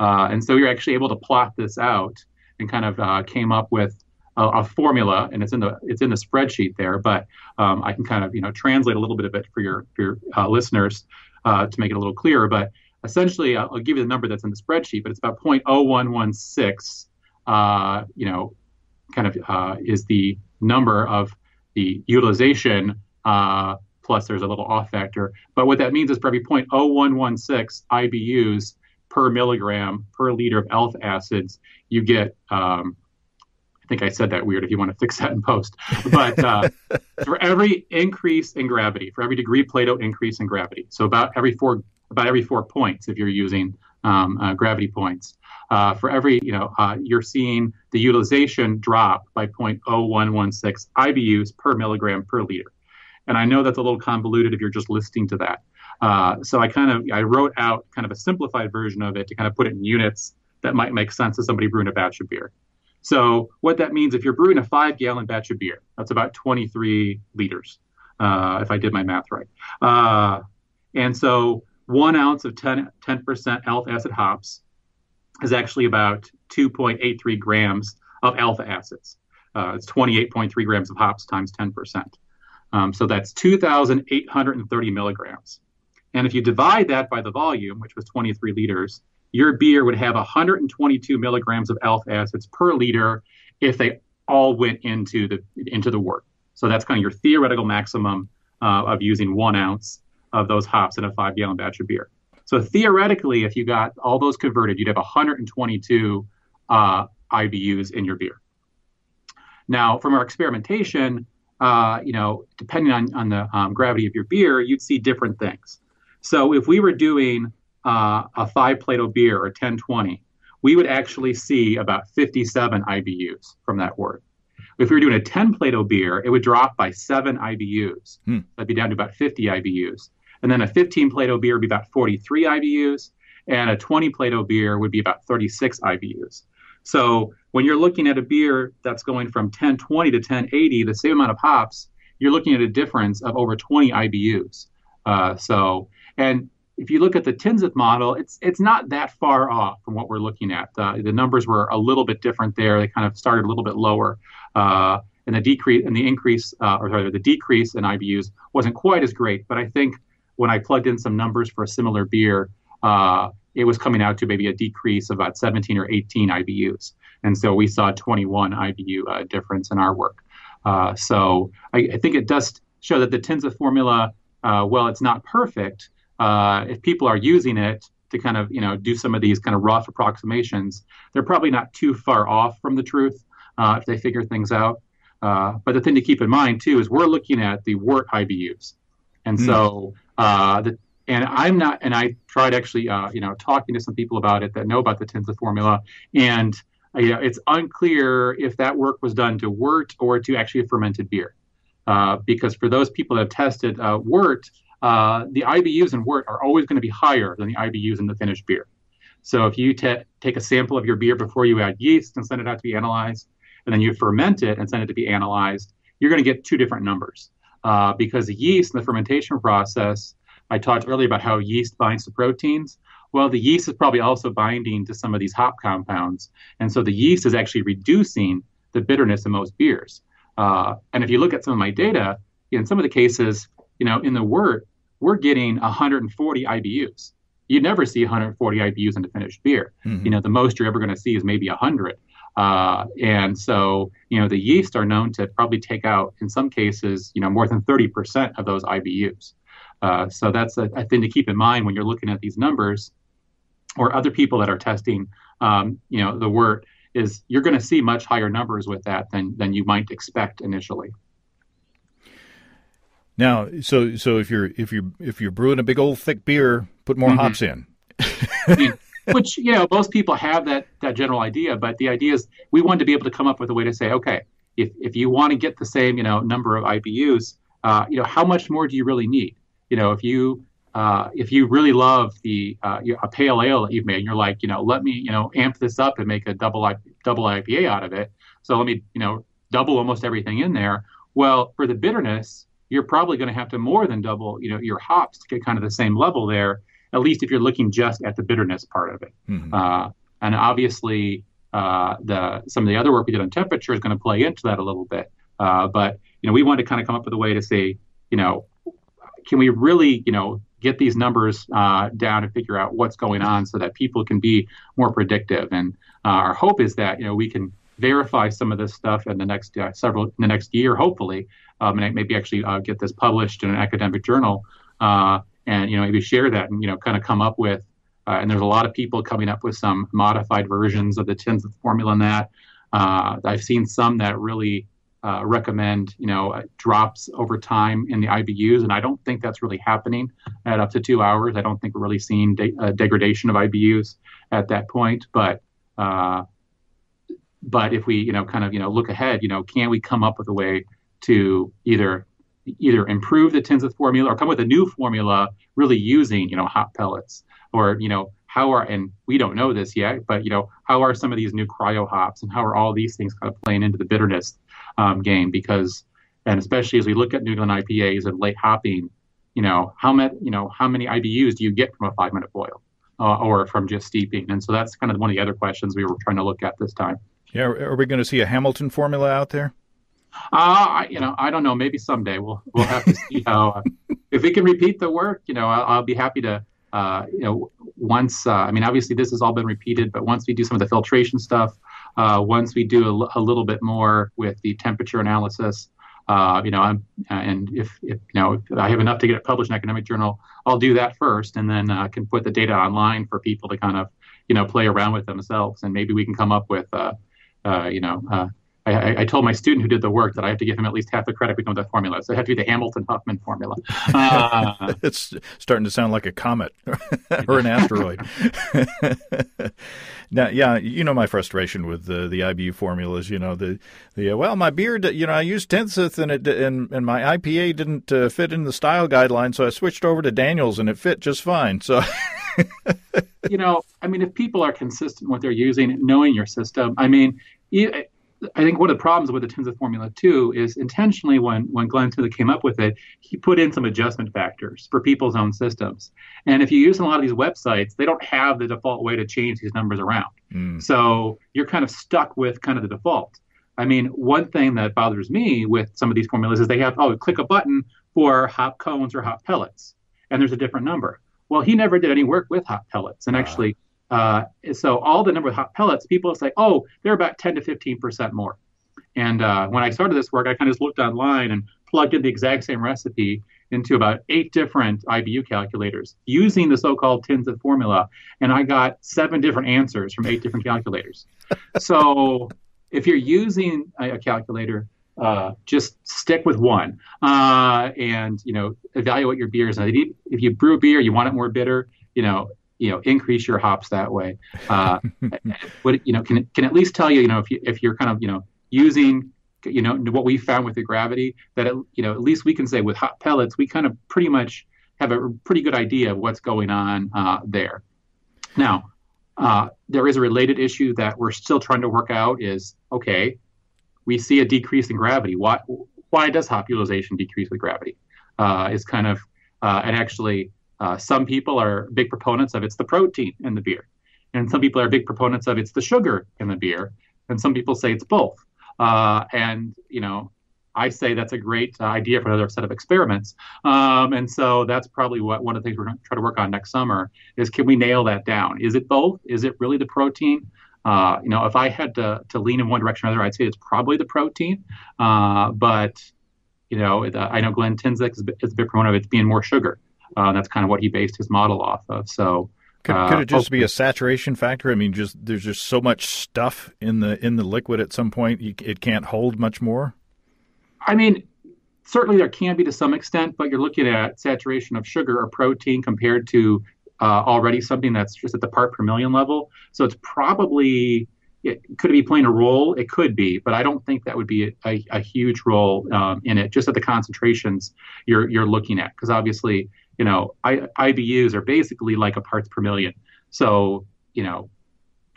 Uh, and so we were actually able to plot this out and kind of uh, came up with a, a, formula, and it's in the it's in the spreadsheet there. But um, I can kind of you know translate a little bit of it for your for your uh, listeners uh, to make it a little clearer. But essentially, I'll, I'll, give you the number that's in the spreadsheet, but it's about 0.0116. Uh, you know, kind of uh, is the number of the utilization uh, plus there's a little off factor. But what that means is for every 0.0116 IBUs per milligram per liter of alpha acids, you get um, think I said that weird if you want to fix that in post. But uh, [laughs] for every increase in gravity, for every degree Plato increase in gravity, so about every four about every four points if you're using um, uh, gravity points. Uh, for every, you know, uh, you're seeing the utilization drop by 0.0116 IBUs per milligram per liter. And I know that's a little convoluted if you're just listening to that. Uh, so I kind of I wrote out kind of a simplified version of it to kind of put it in units that might make sense to somebody brewing a batch of beer. So what that means, if you're brewing a five gallon batch of beer, that's about 23 liters, uh, if I did my math right. Uh, and so one ounce of 10, 10% alpha acid hops is actually about 2.83 grams of alpha acids. Uh, it's 28.3 grams of hops times 10%. Um, so that's 2,830 milligrams. And if you divide that by the volume, which was 23 liters, your beer would have 122 milligrams of alpha acids per liter if they all went into the into the wort. So that's kind of your theoretical maximum uh, of using one ounce of those hops in a five gallon batch of beer. So theoretically, if you got all those converted, you'd have 122 uh, IBUs in your beer. Now, from our experimentation, uh, you know, depending on, on the um, gravity of your beer, you'd see different things. So if we were doing uh, a five Plato beer or 1020, we would actually see about 57 IBUs from that wort. If we were doing a 10 Plato beer, it would drop by seven IBUs. Hmm. That'd be down to about 50 IBUs. And then a 15 Plato beer would be about 43 IBUs, and a 20 Plato beer would be about 36 IBUs. So when you're looking at a beer that's going from 1020 to 1080, the same amount of hops, you're looking at a difference of over 20 IBUs. Uh, so, and if you look at the Tinseth model, it's it's not that far off from what we're looking at. Uh, the numbers were a little bit different there. They kind of started a little bit lower, uh, and the decrease and the increase, uh, or sorry, the decrease in IBUs wasn't quite as great. But I think when I plugged in some numbers for a similar beer, uh, it was coming out to maybe a decrease of about 17 or 18 IBUs, and so we saw 21 IBU uh, difference in our work. So I, I, think it does show that the Tinseth formula, well, it's not perfect uh, if people are using it to kind of you know do some of these kind of rough approximations, they're probably not too far off from the truth uh, if they figure things out. Uh, but the thing to keep in mind too is we're looking at the wort IBUs, and mm. so uh, the and I'm not and I tried actually uh, you know talking to some people about it that know about the Tinseth formula and. Uh, you know, it's unclear if that work was done to wort or to actually a fermented beer. because for those people that have tested wort, uh, the IBUs in wort are always going to be higher than the IBUs in the finished beer. So if you take a sample of your beer before you add yeast and send it out to be analyzed, and then you ferment it and send it to be analyzed, you're going to get two different numbers. Uh, because the yeast in the fermentation process, I talked earlier about how yeast binds to proteins. Well, the yeast is probably also binding to some of these hop compounds, and so the yeast is actually reducing the bitterness in most beers. Uh, and if you look at some of my data, in some of the cases, you know, in the wort, we're getting 140 IBUs. You'd never see 140 IBUs in a finished beer. Mm-hmm. You know, the most you're ever going to see is maybe 100. Uh, and so, you know, the yeast are known to probably take out, in some cases, you know, more than 30% of those IBUs. Uh, so that's a, a, thing to keep in mind when you're looking at these numbers, or other people that are testing, um, you know, the wort is you're going to see much higher numbers with that than than you might expect initially. Now, so so if you're if you're if you're brewing a big old thick beer, put more mm-hmm. hops in. Which you know most people have that that general idea, but the idea is we wanted to be able to come up with a way to say, okay, if if you want to get the same you know number of IBUs, uh, you know how much more do you really need? You know if you uh, if you really love the uh, a pale ale that you've made, and you're like, you know, let me, you know, amp this up and make a double I, double IPA out of it. So let me, you know, double almost everything in there. Well, for the bitterness, you're probably going to have to more than double, you know, your hops to get kind of the same level there. At least if you're looking just at the bitterness part of it. Mm-hmm. Uh, and obviously, uh, the some of the other work we did on temperature is going to play into that a little bit. Uh, but you know, we wanted to kind of come up with a way to say, you know, can we really, you know, get these numbers uh, down and figure out what's going on so that people can be more predictive. And uh, our hope is that you know we can verify some of this stuff in the next uh, several in the next year, hopefully, um, and maybe actually uh, get this published in an academic journal, uh, and you know maybe share that and you know kind of come up with. Uh, and there's a lot of people coming up with some modified versions of the Tinseth formula in that. I've seen some that really uh, recommend, you know, uh, drops over time in the IBUs, and I don't think that's really happening at up to two hours. I don't think we're really seeing de- uh, degradation of IBUs at that point. But uh, but if we, you know, kind of, you know, look ahead, you know, can we come up with a way to either either improve the Tinseth formula or come with a new formula, really using, you know, hop pellets or you know how are and we don't know this yet, but you know how are some of these new cryo hops and how are all these things kind of playing into the bitterness um, game because, and especially as we look at New England IPAs and late hopping, you know, how many, you know, how many IBUs do you get from a five minute boil uh, or from just steeping? And so that's kind of one of the other questions we were trying to look at this time. Yeah. Are we going to see a Hamilton formula out there? Uh, you know, I don't know. Maybe someday we'll we'll have to see how. Uh, if we can repeat the work, you know, I'll, I'll be happy to. Uh, you know, once uh, I mean, obviously this has all been repeated, but once we do some of the filtration stuff, uh, once we do a, a, little bit more with the temperature analysis, uh, you know, I'm, and if, if, you know if I have enough to get it published in academic journal, I'll do that first, and then uh, can put the data online for people to kind of you know play around with themselves, and maybe we can come up with you know I, I, told my student who did the work that I have to give him at least half the credit we know the formula. So it had to be the Hamilton Huffman formula. [laughs] Uh, it's starting to sound like a comet [laughs] or an asteroid. [laughs] now, yeah, you know my frustration with the the IBU formulas. You know the the uh, well, my beer, you know, I used Tinseth and it and and my IPA didn't uh, fit in the style guideline, so I switched over to Daniels and it fit just fine. So. you know, I mean, if people are consistent with what they're using, knowing your system, I mean, I think one of the problems with the Tinseth formula too is intentionally when when Glenn Tinseth came up with it, he put in some adjustment factors for people's own systems. And if you use a lot of these websites, they don't have the default way to change these numbers around. Mm. So you're kind of stuck with kind of the default. I mean, one thing that bothers me with some of these formulas is they have oh click a button for hop cones or hop pellets, and there's a different number. Well, he never did any work with hop pellets, and actually uh, so all the number of hop pellets, people say, oh, they're about 10 to 15 percent more. And uh, when I started this work, I kind of just looked online and plugged in the exact same recipe into about eight different IBU calculators using the so-called Tinseth formula, and I got seven different answers from eight different calculators. [laughs] so if you're using a, calculator, uh, just stick with one, uh, and you know evaluate your beers. And if you brew a beer, you want it more bitter, you know you know increase your hops that way. Uh, [laughs] what you know can can at least tell you you know if you if you're kind of you know using you know what we found with the gravity that it, you know at least we can say with hop pellets we kind of pretty much have a pretty good idea of what's going on uh, there. Now uh, there is a related issue that we're still trying to work out is okay we see a decrease in gravity why why does hop utilization decrease with gravity uh, is kind of uh, and actually Uh, some people are big proponents of it's the protein in the beer, and some people are big proponents of it's the sugar in the beer, and some people say it's both. Uh, and you know, I say that's a great idea for another set of experiments. Um, and so that's probably what one of the things we're going to try to work on next summer is can we nail that down? Is it both? Is it really the protein? Uh, you know, if I had to, to lean in one direction or another, I'd say it's probably the protein. Uh, but, you know, the, I know Glenn Tinseth is, is a big proponent of it being more sugar. Uh, that's kind of what he based his model off of. So, could, could it just be a saturation factor? I mean, just there's just so much stuff in the in the liquid at some point, you, it can't hold much more. I mean, certainly there can be to some extent, but you're looking at saturation of sugar or protein compared to uh, already something that's just at the part per million level. So it's probably it, could it be playing a role? It could be, but I don't think that would be a, a, a huge role um, in it. Just at the concentrations you're you're looking at, because obviously you know I, IBUs are basically like a parts per million. So you know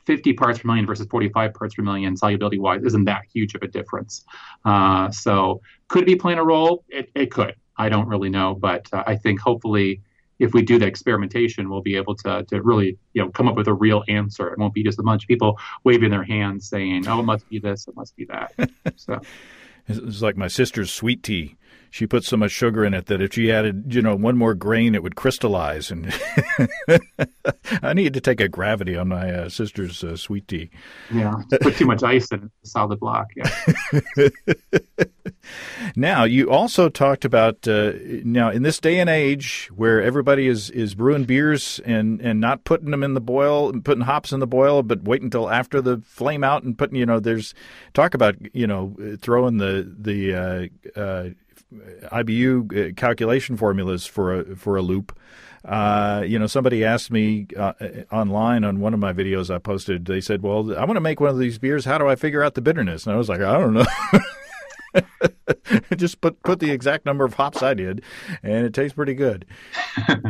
50 parts per million versus 45 parts per million solubility wise isn't that huge of a difference. Uh, so could it be playing a role? It, it could. I don't really know, but uh, I think hopefully if we do the experimentation, we'll be able to, to really you know come up with a real answer. It won't be just a bunch of people waving their hands saying, "Oh, it must be this, it must be that." [laughs] so it's like my sister's sweet tea she put so much sugar in it that if she added, you know, one more grain, it would crystallize. And [laughs] I need to take a gravity on my uh, sister's uh, sweet tea. Yeah, put too much ice in a solid block. Yeah. [laughs] now, you also talked about uh, now in this day and age where everybody is is brewing beers and and not putting them in the boil, and putting hops in the boil, but waiting until after the flame out and putting, you know, there's talk about you know throwing the the uh, uh, IBU uh, calculation formulas for a for a loop. Uh, you know, somebody asked me uh, online on one of my videos I posted. They said, "Well, I want to make one of these beers. How do I figure out the bitterness?" And I was like, "I don't know." [laughs] Just put put the exact number of hops I did, and it tastes pretty good. [laughs]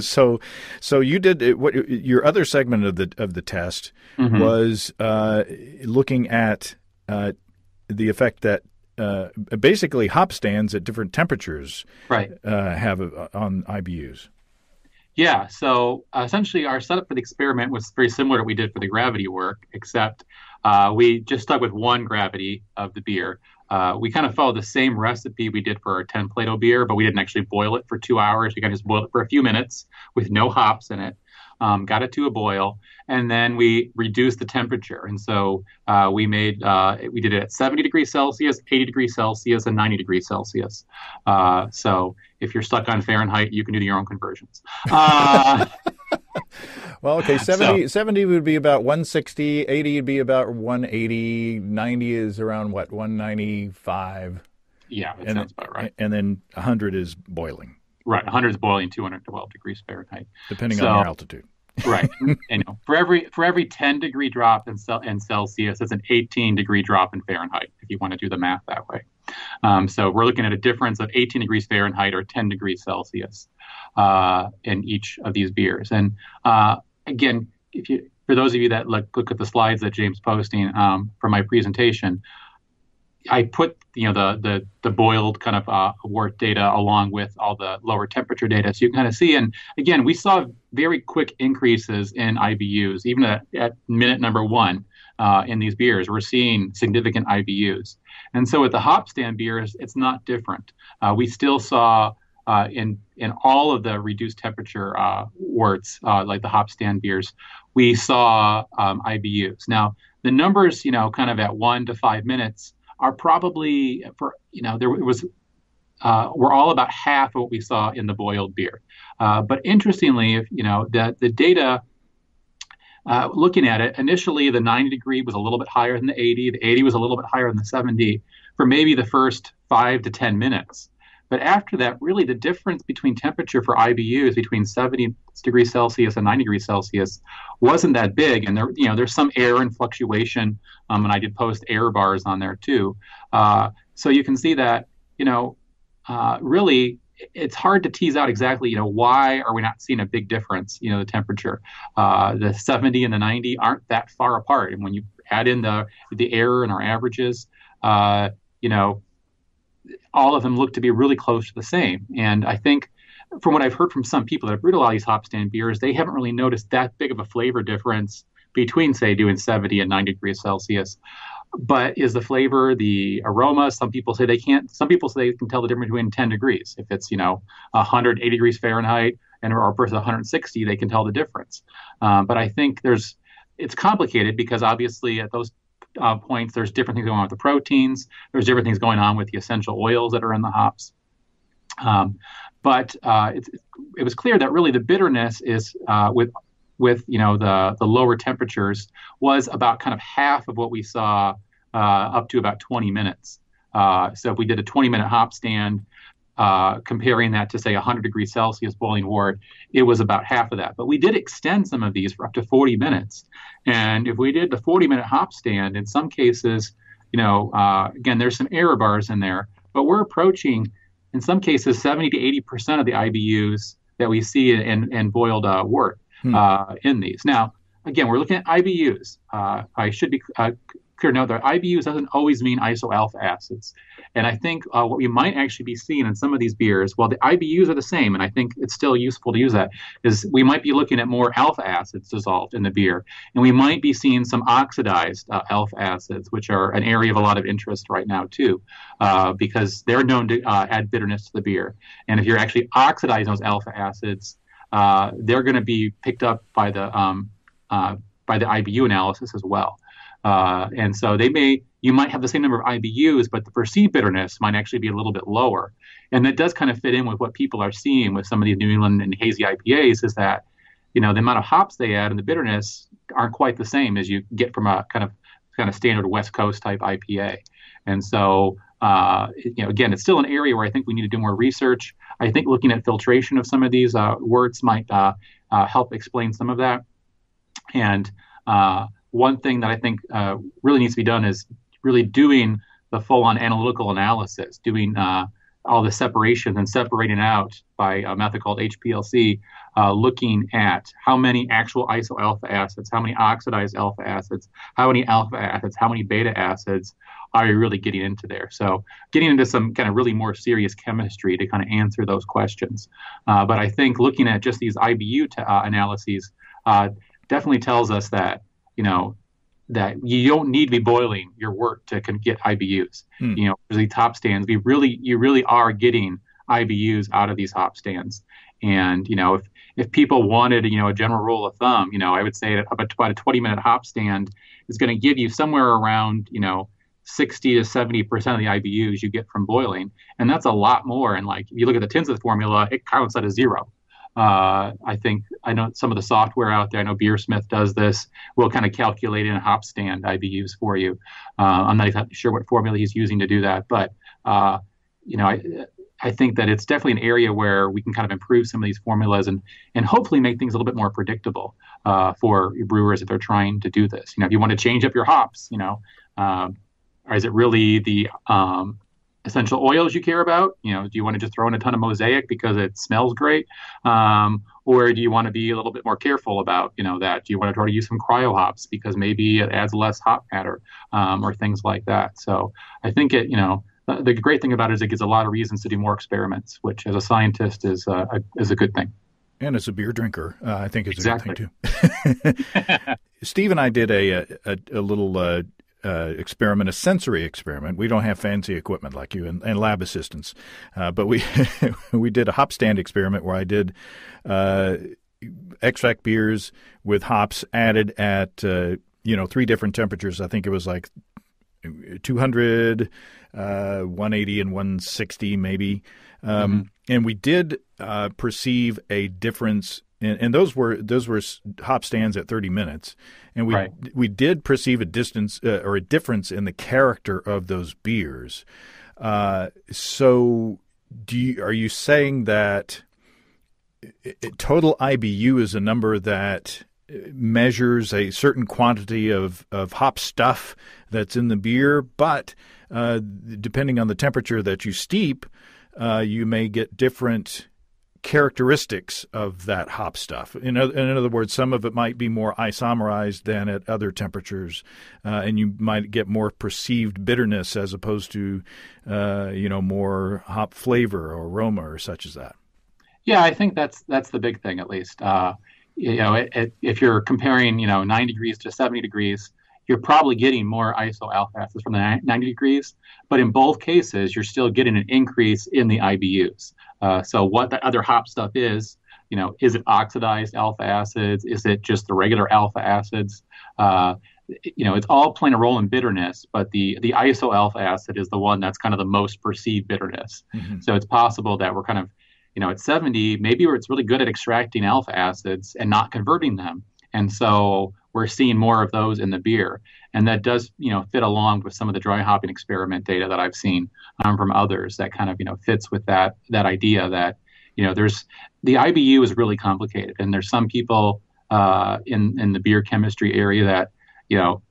so, so you did what? Your other segment of the of the test mm-hmm. was uh, looking at uh, the effect that uh, basically hop stands at different temperatures right. uh, have uh, on IBUs. Yeah, so uh, essentially our setup for the experiment was very similar to what we did for the gravity work, except uh, we just stuck with one gravity of the beer. Uh, we kind of followed the same recipe we did for our 10 Plato beer, but we didn't actually boil it for two hours. We kind of just boiled it for a few minutes with no hops in it um, got it to a boil, and then we reduced the temperature. And so uh, we made uh, we did it at 70 degrees Celsius, 80 degrees Celsius, and 90 degrees Celsius. Uh, so if you're stuck on Fahrenheit, you can do your own conversions. Uh, [laughs] well, okay, [laughs] 70, so, 70 would be about 160, 80 would be about 180, 90 is around what, 195? Yeah, that and, sounds about right. And then 100 is boiling. Right, 100 is boiling 212 degrees Fahrenheit, depending so, on your altitude. [laughs] right, you know, for every for every 10 degree drop in, in Celsius, it's an 18 degree drop in Fahrenheit. If you want to do the math that way, um, so we're looking at a difference of 18 degrees Fahrenheit or 10 degrees Celsius uh, in each of these beers. And uh, again, if you for those of you that look, look at the slides that James posting um, for my presentation, I put you know the the the boiled kind of uh, wort data along with all the lower temperature data, so you can kind of see. And again, we saw very quick increases in IBUs, even at, at minute number one uh, in these beers. We're seeing significant IBUs, and so with the hop stand beers, it's not different. Uh, we still saw. Uh, in in all of the reduced temperature uh, worts, uh, like the hop stand beers, we saw um, IBUs. Now the numbers, you know, kind of at one to five minutes, are probably for you know there was uh, were all about half of what we saw in the boiled beer. Uh, but interestingly, if you know that the data. Uh, looking at it, initially the 90 degree was a little bit higher than the 80. The 80 was a little bit higher than the 70 for maybe the first five to 10 minutes. But after that, really the difference between temperature for IBUs between 70 degrees Celsius and 90 degrees Celsius wasn't that big. And there, you know, there's some error and fluctuation. Um, and I did post error bars on there too. Uh, so you can see that, you know, uh, really it's hard to tease out exactly, you know, why are we not seeing a big difference? You know, the temperature, uh, the 70 and the 90 aren't that far apart, and when you add in the the error and our averages, uh, you know, all of them look to be really close to the same. And I think from what I've heard from some people that have brewed a lot of these hop stand beers, they haven't really noticed that big of a flavor difference between, say, doing 70 and 90 degrees Celsius. But is the flavor, the aroma? Some people say they can't. Some people say they can tell the difference between 10 degrees. If it's you know 180 degrees Fahrenheit and or versus 160, they can tell the difference. Um, but I think there's it's complicated because obviously at those uh, points there's different things going on with the proteins. There's different things going on with the essential oils that are in the hops. Um, but uh, it, it, was clear that really the bitterness is uh, with with you know the the lower temperatures was about kind of half of what we saw uh, up to about 20 minutes. Uh, so if we did a 20 minute hop stand, uh, comparing that to say 100 degrees Celsius boiling wort, it was about half of that. But we did extend some of these for up to 40 minutes. And if we did the 40 minute hop stand, in some cases, you know, uh, again, there's some error bars in there, but we're approaching in some cases 70 to 80 percent of the IBUs that we see in, in boiled uh, wort hmm. uh, in these. Now, again, we're looking at IBUs. Uh, I should be uh, clear note that IBUs doesn't always mean iso alpha acids. And I think uh, what we might actually be seeing in some of these beers, while the IBUs are the same, and I think it's still useful to use that, is we might be looking at more alpha acids dissolved in the beer. And we might be seeing some oxidized uh, alpha acids, which are an area of a lot of interest right now, too, uh, because they're known to uh, add bitterness to the beer. And if you're actually oxidizing those alpha acids, uh, they're going to be picked up by the um, uh, by the IBU analysis as well. Uh, and so they may, you might have the same number of IBUs, but the perceived bitterness might actually be a little bit lower. And that does kind of fit in with what people are seeing with some of these New England and hazy IPAs is that, you know, the amount of hops they add and the bitterness aren't quite the same as you get from a kind of kind of standard West Coast type IPA. And so, uh, you know, again, it's still an area where I think we need to do more research. I think looking at filtration of some of these uh, worts might uh, uh help explain some of that. And uh, one thing that I think uh, really needs to be done is really doing the full-on analytical analysis, doing uh, all the separations and separating out by a method called HPLC, uh, looking at how many actual isoalpha acids, how many oxidized alpha acids, how many alpha acids, how many beta acids are you really getting into there? So getting into some kind of really more serious chemistry to kind of answer those questions. Uh, but I think looking at just these IBU t- uh, analyses uh, definitely tells us that you know, that you don't need to be boiling your wort to get IBUs. Hmm. You know, for the hop stands, we really, you really are getting IBUs out of these hop stands. And you know, if if people wanted, you know, a general rule of thumb, you know, I would say that about a 20 minute hop stand is going to give you somewhere around, you know, 60 to 70 percent of the IBUs you get from boiling, and that's a lot more. And like if you look at the Tinseth formula, it counts at a zero. Uh, I think I know some of the software out there. I know Beersmith does this. Will kind of calculate in hop stand IBUs for you. Uh, I'm not sure what formula he's using to do that, but uh, you know, I, I think that it's definitely an area where we can kind of improve some of these formulas and and hopefully make things a little bit more predictable uh, for brewers if they're trying to do this. You know, if you want to change up your hops, you know, um, or is it really the um, essential oils you care about? You know, do you want to just throw in a ton of mosaic because it smells great? Um, or do you want to be a little bit more careful about, you know, that? Do you want to try to use some cryo hops because maybe it adds less hop matter um, or things like that? So I think it, you know, the great thing about it is it gives a lot of reasons to do more experiments, which as a scientist is uh, a, is a good thing. And as a beer drinker, uh, I think it's exactly. a good thing too. [laughs] Steve and I did a a, a little uh, uh, experiment, a sensory experiment. We don't have fancy equipment like you and, and lab assistants, uh, but we [laughs] we did a hop stand experiment where I did uh, extract beers with hops added at uh, you know three different temperatures. I think it was like 200, uh, 180, and 160 maybe. Um, mm-hmm. And we did uh, perceive a difference and, and, those were those were hop stands at 30 minutes, and we right. we did perceive a distance uh, or a difference in the character of those beers. Uh, so, do you, are you saying that total IBU is a number that measures a certain quantity of, of hop stuff that's in the beer, but uh, depending on the temperature that you steep, uh, you may get different characteristics of that hop stuff. In, in other words, some of it might be more isomerized than at other temperatures, uh, and you might get more perceived bitterness as opposed to, uh, you know, more hop flavor or aroma or such as that. Yeah, I think that's that's the big thing at least. Uh, you know, it, it, if you're comparing, you know, 90 degrees to 70 degrees, you're probably getting more iso alpha acids from the 90 degrees. But in both cases, you're still getting an increase in the IBUs. Uh, so what the other hop stuff is, you know, is it oxidized alpha acids? Is it just the regular alpha acids? Uh, you know, it's all playing a role in bitterness, but the the iso alpha acid is the one that's kind of the most perceived bitterness. Mm-hmm. So it's possible that we're kind of, you know, at 70, maybe it's really good at extracting alpha acids and not converting them. And so we're seeing more of those in the beer. And that does, you know, fit along with some of the dry hopping experiment data that I've seen um, from others that kind of, you know, fits with that that idea that, you know, there's the IBU is really complicated. And there's some people uh, in, in the beer chemistry area that, you know,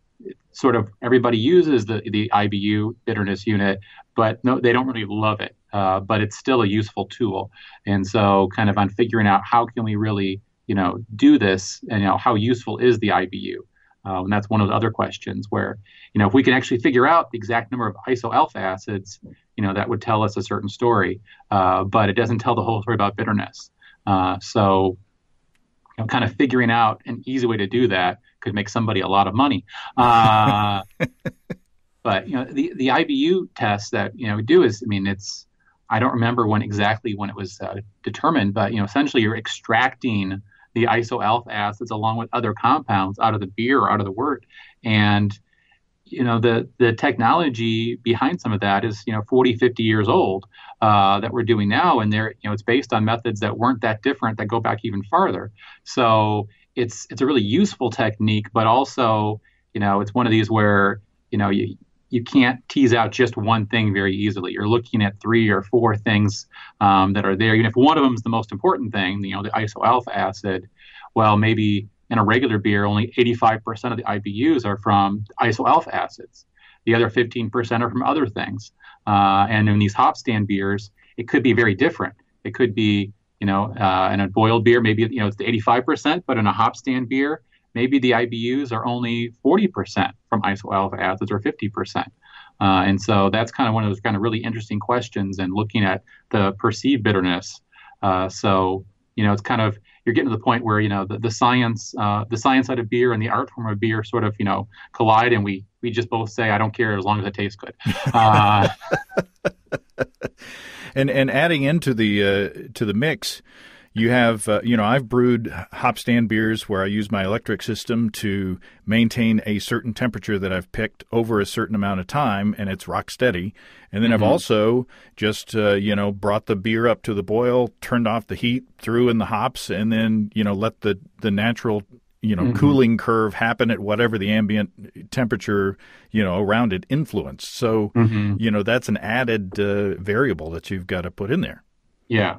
sort of everybody uses the, the IBU bitterness unit, but no, they don't really love it. Uh, but it's still a useful tool. And so kind of on figuring out how can we really you know, do this and, you know, how useful is the IBU? Uh, and that's one of the other questions where, you know, if we can actually figure out the exact number of iso alpha acids, you know, that would tell us a certain story, uh, but it doesn't tell the whole story about bitterness. Uh, so, you know, kind of figuring out an easy way to do that could make somebody a lot of money. Uh, [laughs] but you know, the the IBU test that you know we do is, I mean, it's I don't remember when exactly when it was uh, determined, but you know, essentially you're extracting the iso alpha acids along with other compounds out of the beer or out of the wort. And you know the the technology behind some of that is you know 40 50 years old uh, that we're doing now and they're you know it's based on methods that weren't that different that go back even farther so it's it's a really useful technique but also you know it's one of these where you know you you can't tease out just one thing very easily. You're looking at three or four things um, that are there. Even if one of them is the most important thing, you know, the iso alpha acid, well, maybe in a regular beer, only 85% of the IBUs are from iso alpha acids. The other 15% are from other things. Uh, and in these hop stand beers, it could be very different. It could be, you know, uh, in a boiled beer, maybe you know it's the 85%, but in a hop stand beer, maybe the IBUs are only 40% from iso alpha acids or 50%. Uh, and so that's kind of one of those kind of really interesting questions and looking at the perceived bitterness. Uh, so, you know, it's kind of, you're getting to the point where, you know, the, the science, uh, the science side of beer and the art form of beer sort of, you know, collide and we, we just both say, I don't care as long as it tastes good. Uh, [laughs] and, and adding into the, uh, to the mix, you have, uh, you know, I've brewed hop stand beers where I use my electric system to maintain a certain temperature that I've picked over a certain amount of time, and it's rock steady. And then mm-hmm. I've also just, uh, you know, brought the beer up to the boil, turned off the heat, threw in the hops, and then, you know, let the, the natural you know mm-hmm. cooling curve happen at whatever the ambient temperature you know around it influence so mm-hmm. you know that's an added uh, variable that you've got to put in there yeah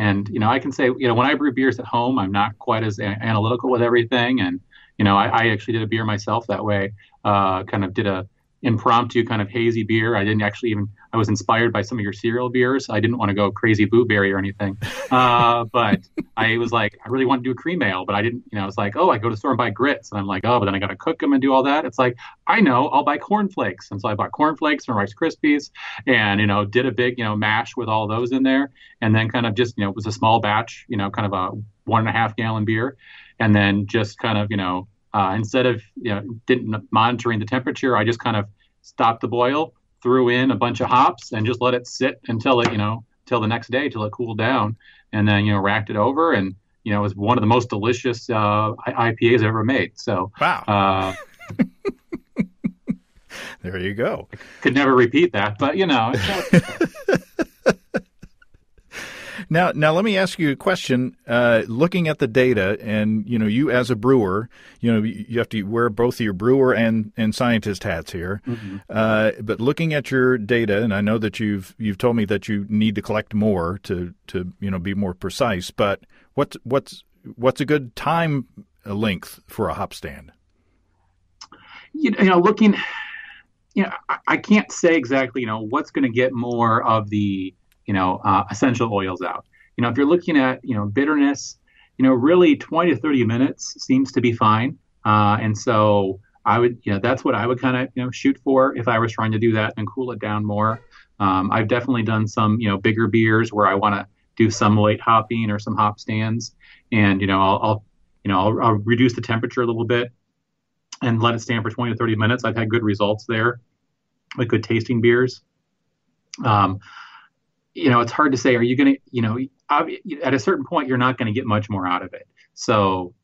and you know, I can say, you know, when I brew beers at home, I'm not quite as a- analytical with everything. And you know, I, I, actually did a beer myself that way. Uh, kind of did a impromptu kind of hazy beer. I didn't actually even. I was inspired by some of your cereal beers. I didn't want to go crazy blueberry or anything, uh, [laughs] but I was like, I really want to do a cream ale, but I didn't. You know, I was like, oh, I go to the store and buy grits, and I'm like, oh, but then I got to cook them and do all that. It's like, I know, I'll buy cornflakes, and so I bought cornflakes and Rice Krispies, and you know, did a big you know mash with all those in there, and then kind of just you know, it was a small batch, you know, kind of a one and a half gallon beer, and then just kind of you know uh, instead of you know didn't monitoring the temperature, I just kind of stopped the boil, threw in a bunch of hops, and just let it sit until it you know till the next day till it cooled down, and then you know racked it over, and you know it was one of the most delicious uh, IPAs ever made. So wow. Uh, [laughs] there you go. Could never repeat that, but you know. [laughs] Now, now let me ask you a question. Uh, looking at the data, and you know, you as a brewer, you know, you have to wear both your brewer and and scientist hats here. Mm-hmm. Uh, but looking at your data, and I know that you've you've told me that you need to collect more to to you know be more precise. But what's what's what's a good time length for a hop stand? You know, looking, you know, I, I can't say exactly, you know, what's going to get more of the you know, uh, essential oils out. You know, if you're looking at, you know, bitterness, you know, really 20 to 30 minutes seems to be fine. Uh, and so I would, you know, that's what I would kind of, you know, shoot for if I was trying to do that and cool it down more. Um, I've definitely done some, you know, bigger beers where I want to do some late hopping or some hop stands, and you know I'll, I'll you know I'll, I'll, reduce the temperature a little bit and let it stand for 20 to 30 minutes. I've had good results there with good tasting beers. Um, you know, it's hard to say. Are you going to, you know, at a certain point, you're not going to get much more out of it. So,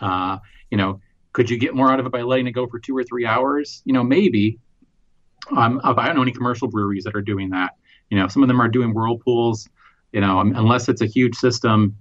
uh, you know, could you get more out of it by letting it go for two or three hours? You know, maybe. Um, I don't know any commercial breweries that are doing that. You know, some of them are doing whirlpools. You know, unless it's a huge system,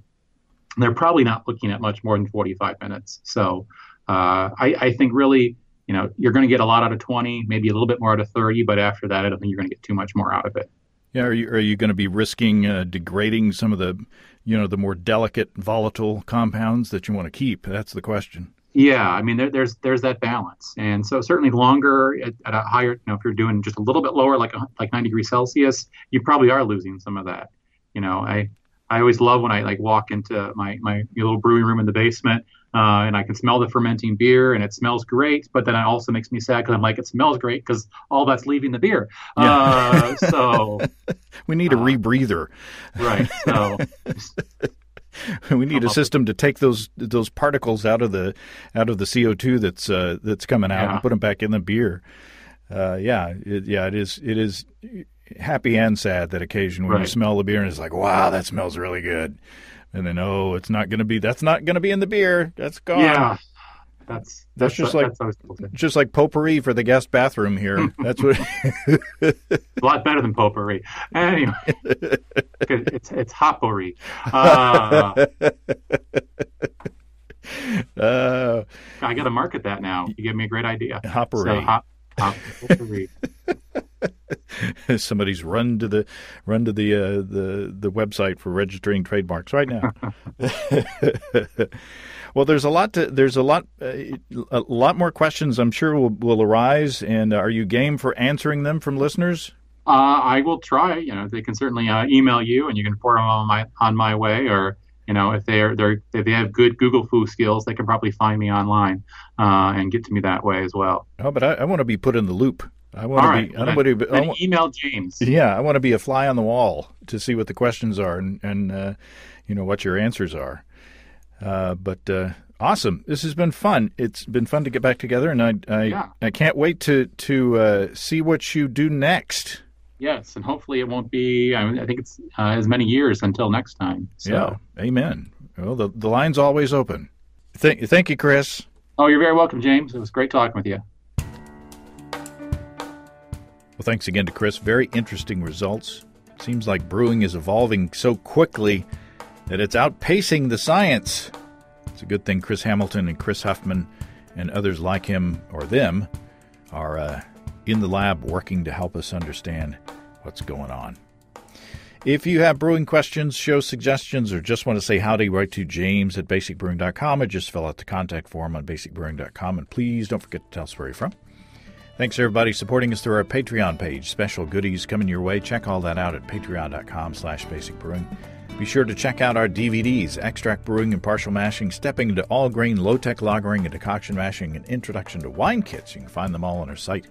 they're probably not looking at much more than 45 minutes. So, uh, I, I think really, you know, you're going to get a lot out of 20, maybe a little bit more out of 30, but after that, I don't think you're going to get too much more out of it. Are you are you going to be risking uh, degrading some of the, you know, the more delicate, volatile compounds that you want to keep? That's the question. Yeah, I mean, there, there's there's that balance, and so certainly longer at, at, a higher, you know, if you're doing just a little bit lower, like a, like 90 degrees Celsius, you probably are losing some of that. You know, I I always love when I like walk into my my little brewing room in the basement uh, and I can smell the fermenting beer and it smells great. But then it also makes me sad because I'm like, it smells great because all that's leaving the beer. Yeah. Uh, [laughs] so we need a uh, rebreather, right? So. [laughs] we need a system to take those those particles out of the out of the CO two that's uh, that's coming out yeah. and put them back in the beer. Uh, yeah, it, yeah, it is. It is happy and sad that occasion when right. you smell the beer and it's like, wow, that smells really good and then oh, it's not going to be that's not going to be in the beer. That's gone. Yeah. That's, that's, that's just like that's just like potpourri for the guest bathroom here. [laughs] That's what a lot better than potpourri. Anyway, [laughs] it's it's hotpourri. Uh, [laughs] uh, I got to market that now. You gave me a great idea. Hotpourri. So, hotpourri. Somebody's run to the run to the uh, the the website for registering trademarks right now. [laughs] well, there's a lot to there's a lot uh, a lot more questions. I'm sure will will arise. And are you game for answering them from listeners? Uh, I will try. You know, they can certainly uh, email you, and you can forward them on my on my way, or you know, if they're they're if they have good Google foo skills, they can probably find me online uh, and get to me that way as well. Oh, but I, I want to be put in the loop. I want All to right. be. I don't want to be. I want, email James. Yeah, I want to be a fly on the wall to see what the questions are and and uh, you know what your answers are. Uh, but uh, awesome, this has been fun. It's been fun to get back together, and I I, yeah. I can't wait to to uh, see what you do next. Yes, and hopefully it won't be. I, mean, I think it's uh, as many years until next time. So. Yeah, amen. Well, the the line's always open. Thank thank you, Chris. Oh, you're very welcome, James. It was great talking with you. Well, thanks again to Chris. Very interesting results. Seems like brewing is evolving so quickly that it's outpacing the science. It's a good thing Chris Hamilton and Chris Huffman and others like him or them are uh, in the lab working to help us understand what's going on. If you have brewing questions, show suggestions, or just want to say howdy, write to james at basicbrewing.com or just fill out the contact form on basicbrewing.com. And please don't forget to tell us where you're from. Thanks everybody supporting us through our Patreon page. Special goodies coming your way. Check all that out at patreon.com slash basicbrewing. Be sure to check out our DVDs, Extract Brewing and Partial Mashing, Stepping into All Grain, Low Tech Lagering and Decoction Mashing, and Introduction to Wine Kits. You can find them all on our site.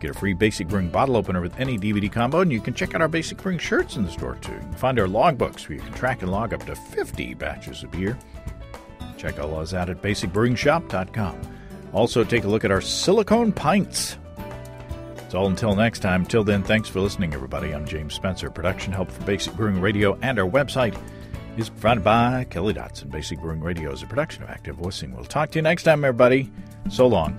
Get a free Basic Brewing bottle opener with any DVD combo, and you can check out our Basic Brewing shirts in the store too. You can find our logbooks where you can track and log up to 50 batches of beer. Check all those out at basicbrewingshop.com. Also, take a look at our silicone pints. It's all until next time. Till then, thanks for listening, everybody. I'm James Spencer. Production help for Basic Brewing Radio and our website is provided by Kelly Dotson. Basic Brewing Radio is a production of Active Voicing. We'll talk to you next time, everybody. So long.